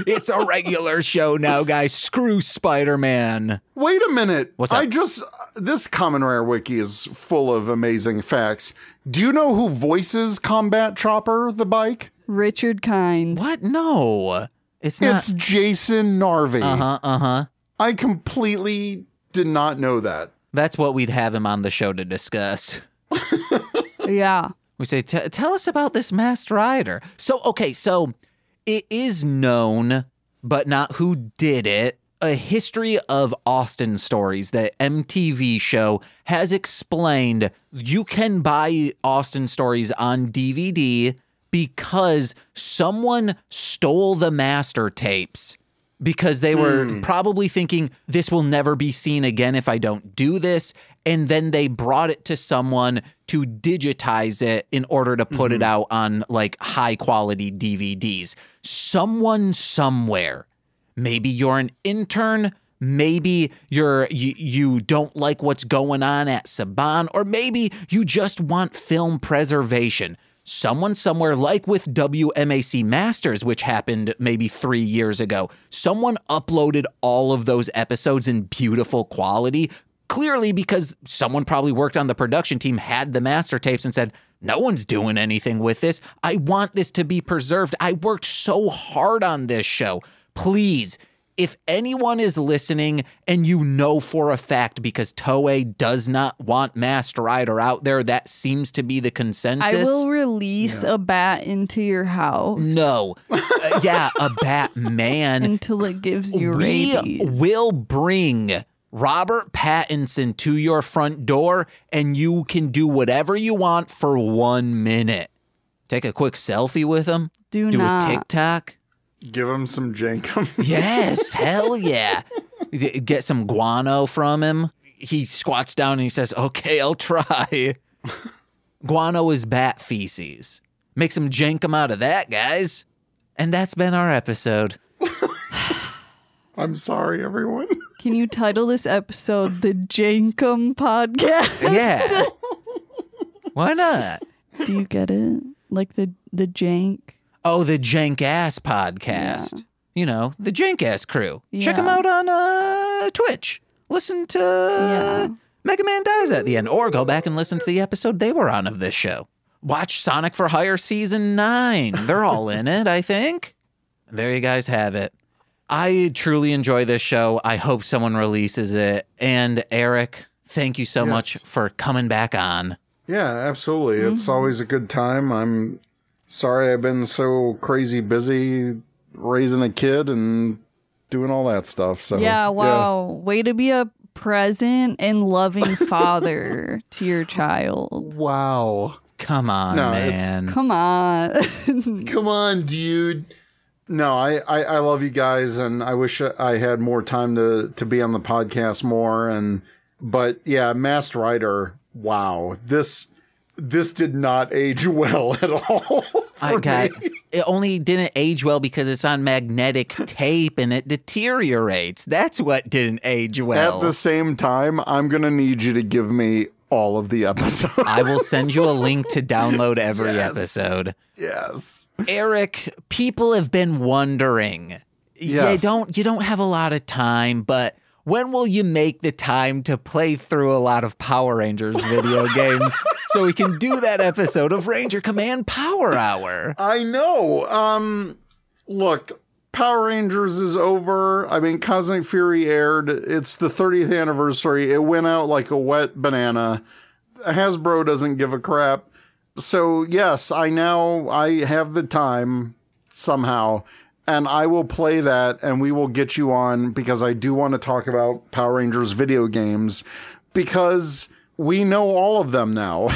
it's a regular show now, guys. Screw Spider Man. Wait a minute. What's up? I just this Kamen Rider wiki is full of amazing facts. Do you know who voices Combat Chopper, the bike? Richard Kind. What? No. It's not. It's Jason Narvy. Uh huh. Uh huh. I completely did not know that. That's what we'd have him on the show to discuss. Yeah. We say, "T- tell us about this masked rider. So, okay, so it is known, but not who did it. A history of Austin stories that MTV show has explained. You can buy Austin stories on DVD because someone stole the master tapes because they were hmm. probably thinking this will never be seen again if I don't do this. And then they brought it to someone to digitize it in order to put it mm-hmm. out on like high quality DVDs. Someone somewhere, maybe you're an intern. Maybe you're you, you don't like what's going on at Saban, or maybe you just want film preservation someone somewhere like with WMAC Masters, which happened maybe three years ago, someone uploaded all of those episodes in beautiful quality. Clearly, because someone probably worked on the production team, had the master tapes, and said, No one's doing anything with this. I want this to be preserved. I worked so hard on this show. Please, if anyone is listening and you know for a fact because Toei does not want Masked Rider out there, that seems to be the consensus. I will release a bat into your house No. Uh, yeah, a Batman. until it gives you we rabies. will bring Robert Pattinson to your front door and you can do whatever you want for one minute. Take a quick selfie with him. Do do not. a TikTok. Give him some jankum. Yes, hell yeah. Get some guano from him. He squats down and he says, Okay, I'll try. guano is bat feces. Make some jankum out of that, guys. And that's been our episode. I'm sorry, everyone. Can you title this episode the Jankum Podcast? Yeah. Why not? Do you get it? Like the the jank. Oh, the Jank Ass podcast. Yeah. You know, the Jank Ass crew. Check them out on uh, Twitch. Listen to Yeah. Mega Man Dies at the end, or go back and listen to the episode they were on of this show. Watch Sonic for Hire Season 9. They're all in it, I think. There you guys have it. I truly enjoy this show. I hope someone releases it. And Eric, thank you so much for coming back on. Yeah, absolutely. It's always a good time. I'm sorry I've been so crazy busy raising a kid and doing all that stuff. So Yeah, wow. Way to be a present and loving father to your child. Wow. Come on, No, man. Come on. Come on, dude. No, I, I, I love you guys, and I wish I had more time to, to be on the podcast more. And but yeah, Masked Rider. Wow, this this did not age well at all. I for got me. it only didn't age well because it's on magnetic tape and it deteriorates. That's what didn't age well. At the same time, I'm gonna need you to give me all of the episodes. I will send you a link to download every episode. yes. Eric, people have been wondering. You Yes. don't you don't have a lot of time, but when will you make the time to play through a lot of Power Rangers video games so we can do that episode of Ranger Command Power Hour? I know. Um, look, Power Rangers is over. I mean, Cosmic Fury aired. It's the 30th anniversary. It went out like a wet banana. Hasbro doesn't give a crap. So yes, I now I have the time somehow, and I will play that, and we will get you on because I do want to talk about Power Rangers video games because we know all of them now.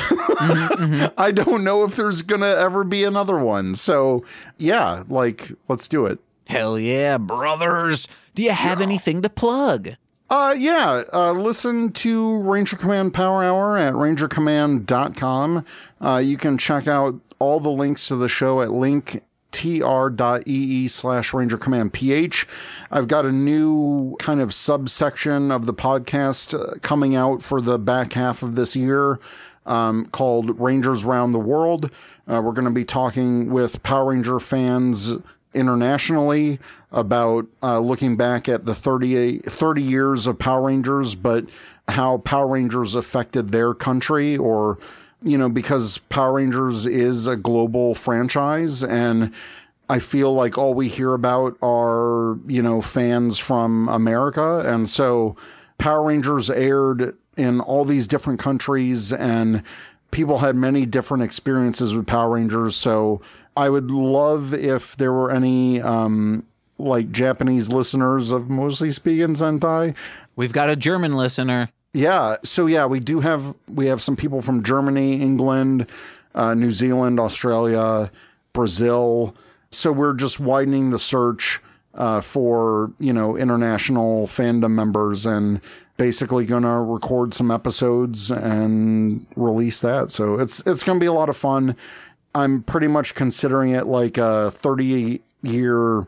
I don't know if there's gonna ever be another one. So yeah, like let's do it. Hell yeah, brothers. Do you have anything to plug? Uh yeah, uh listen to Ranger Command Power Hour at rangercommand.com. Uh you can check out all the links to the show at link tr.ee slash ranger command ph i've got a new kind of subsection of the podcast uh, coming out for the back half of this year um, called Rangers Round the World. Uh, we're going to be talking with Power Ranger fans internationally about uh, looking back at the 30, 30 years of Power Rangers, but how Power Rangers affected their country or, you know, because Power Rangers is a global franchise and I feel like all we hear about are, you know, fans from America. And so Power Rangers aired in all these different countries and people had many different experiences with Power Rangers. So I would love if there were any, um, like Japanese listeners of mostly speaking Sentai. We've got a German listener. Yeah. So yeah, we do have we have some people from Germany, England, uh, New Zealand, Australia, Brazil. So we're just widening the search uh, for you know international fandom members and basically going to record some episodes and release that. So it's it's going to be a lot of fun. I'm pretty much considering it like a 30 year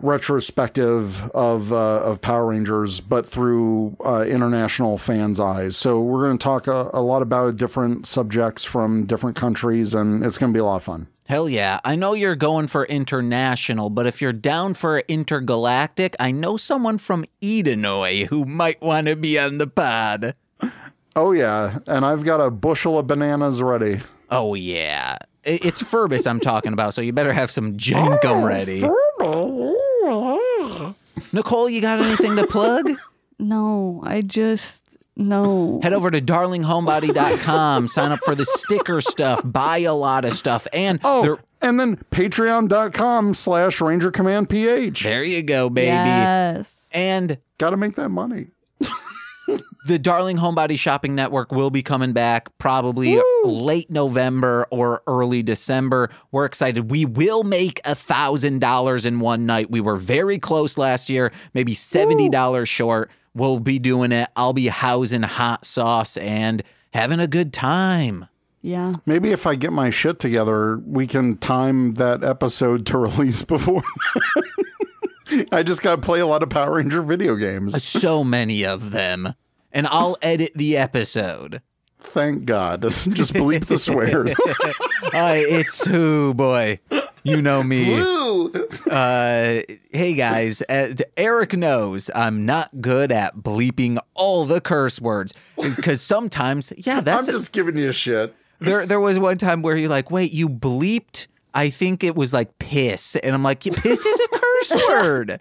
retrospective of uh, of Power Rangers, but through uh, international fans' eyes. So we're going to talk a, a lot about different subjects from different countries, and it's going to be a lot of fun. Hell yeah. I know you're going for international, but if you're down for intergalactic, I know someone from Edenoi who might want to be on the pod. Oh yeah, and I've got a bushel of bananas ready. Oh yeah. It's Ferbus I'm talking about, so you better have some jenkem ready. Nicole, you got anything to plug? No, I just no. Head over to darlinghomebody.com, sign up for the sticker stuff, buy a lot of stuff, and Oh, there, and then patreon.com slash Ranger Command PH. there you go, baby. Yes. And Got to make that money. The Darling Homebody Shopping Network will be coming back probably late November or early December. We're excited. We will make a thousand dollars in one night. We were very close last year, maybe seventy dollars short. We'll be doing it. I'll be housing hot sauce and having a good time. Yeah. Maybe if I get my shit together, we can time that episode to release before. I just got to play a lot of Power Ranger video games. So many of them. And I'll edit the episode. Thank God. just bleep the swears. Uh, it's who boy. You know me. Woo! Uh, hey guys, uh, Eric knows I'm not good at bleeping all the curse words because sometimes, yeah, that's. I'm just giving you shit. there. There was one time where you're like, "Wait, you bleeped?" I think it was like piss, and I'm like, "Piss is a curse word."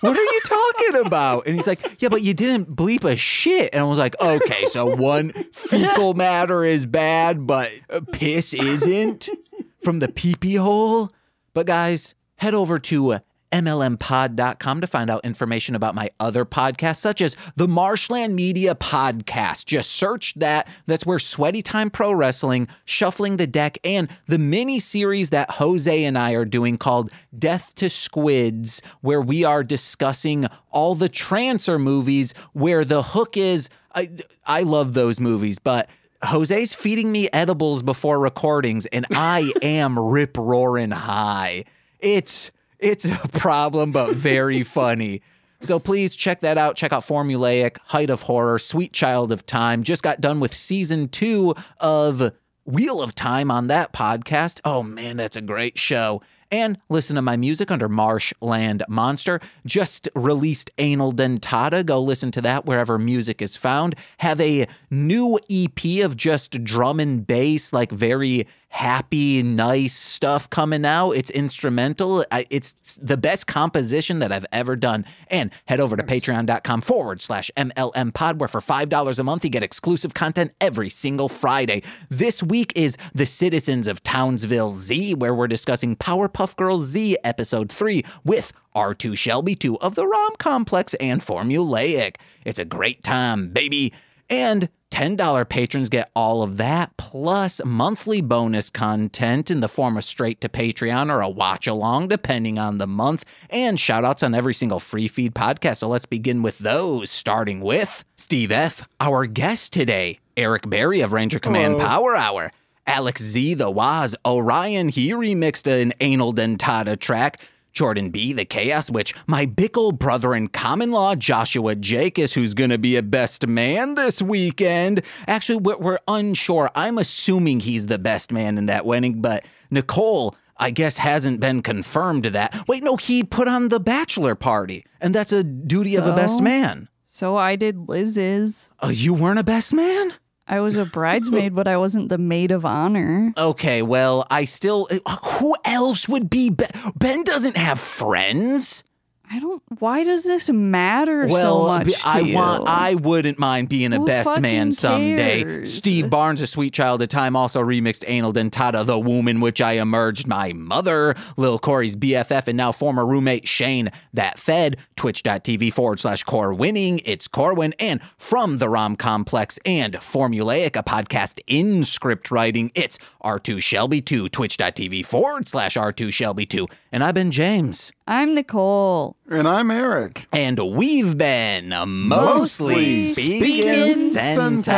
What are you talking about? And he's like, Yeah, but you didn't bleep a shit. And I was like, Okay, so one fecal matter is bad, but uh, piss isn't from the pee pee hole. But guys, head over to uh, MLMpod.com to find out information about my other podcasts, such as the Marsh Land Media Podcast. Just search that. That's where Sweaty Time Pro Wrestling, Shuffling the Deck, and the mini series that Jose and I are doing called Death to Squids, where we are discussing all the Trancer movies where the hook is. I, I love those movies, but Jose's feeding me edibles before recordings, and I am rip roaring high. It's it's a problem, but very funny. So please check that out. Check out Formulaic, Height of Horror, Sweet Child of Time. Just got done with season two of Wheel of Time on that podcast. Oh man, that's a great show. And listen to my music under Marshland Monster. Just released Anal Dentata. Go listen to that wherever music is found. Have a new EP of just drum and bass, like very happy, nice stuff coming out. It's instrumental. I, it's the best composition that I've ever done. And head over to patreon.com forward slash MLM pod, where for $5 a month, you get exclusive content every single Friday. This week is The Citizens of Townsville Z, where we're discussing Powerpuff Girls Z episode 3 with R2 Shelby 2 of the Rom Complex and Formulaic. It's a great time, baby. And $10 patrons get all of that, plus monthly bonus content in the form of straight to Patreon or a watch along, depending on the month, and shout outs on every single free feed podcast. So let's begin with those, starting with Steve F., our guest today, Eric Berry of Ranger Command Power Hour, Alex Z, the Waz, Orion, he remixed an Anal Dentata track. Jordan B, the Chaos Witch, my Bickle brother in common law, Joshua Jacobs, who's going to be a best man this weekend. Actually, we're, we're unsure. I'm assuming he's the best man in that wedding, but Nicole, I guess, hasn't been confirmed to that. Wait, no, he put on the bachelor party, and that's a duty of a best man. So I did Liz's. Oh, you weren't a best man? I was a bridesmaid, but I wasn't the maid of honor. Okay, well, I still. Who else would be? Ben, ben doesn't have friends. I don't. Why does this matter Well, so much? be- to I you? want. I wouldn't mind being a Who best man someday. cares? Steve Barnes, a sweet child of time, also remixed "Anal Dentata," the womb in which I emerged. My mother, Lil Corey's BFF, and now former roommate Shane. That fed Twitch.tv forward slash Core Winning. It's Corwin, and from the Rom Complex and Formulaic, a podcast in script writing. It's R2 Shelby 2. Twitch.tv forward slash R2 Shelby 2. And I've been James. I'm Nicole. And I'm Eric. And we've been mostly, Mostly speaking, speaking Sentai.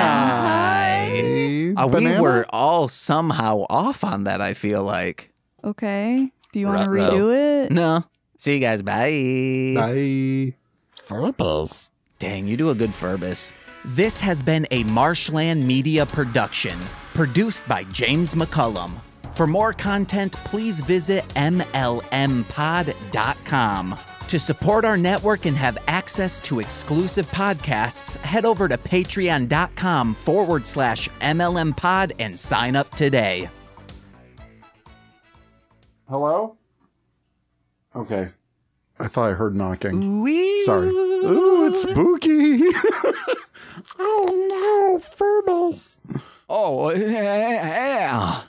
Uh, we Banana? were all somehow off on that, I feel like. Okay. Do you want to Ruh-roh. redo it? No. See you guys. Bye. Bye. Ferbus. Dang, you do a good Ferbus. This has been a Marsh Land Media production, produced by James McCollum. For more content, please visit MLMpod.com. To support our network and have access to exclusive podcasts, head over to patreon.com forward slash MLMpod and sign up today. Hello? Okay. I thought I heard knocking. Wee- Sorry. Ooh, it's spooky. Oh no, Ferbus. Oh, yeah.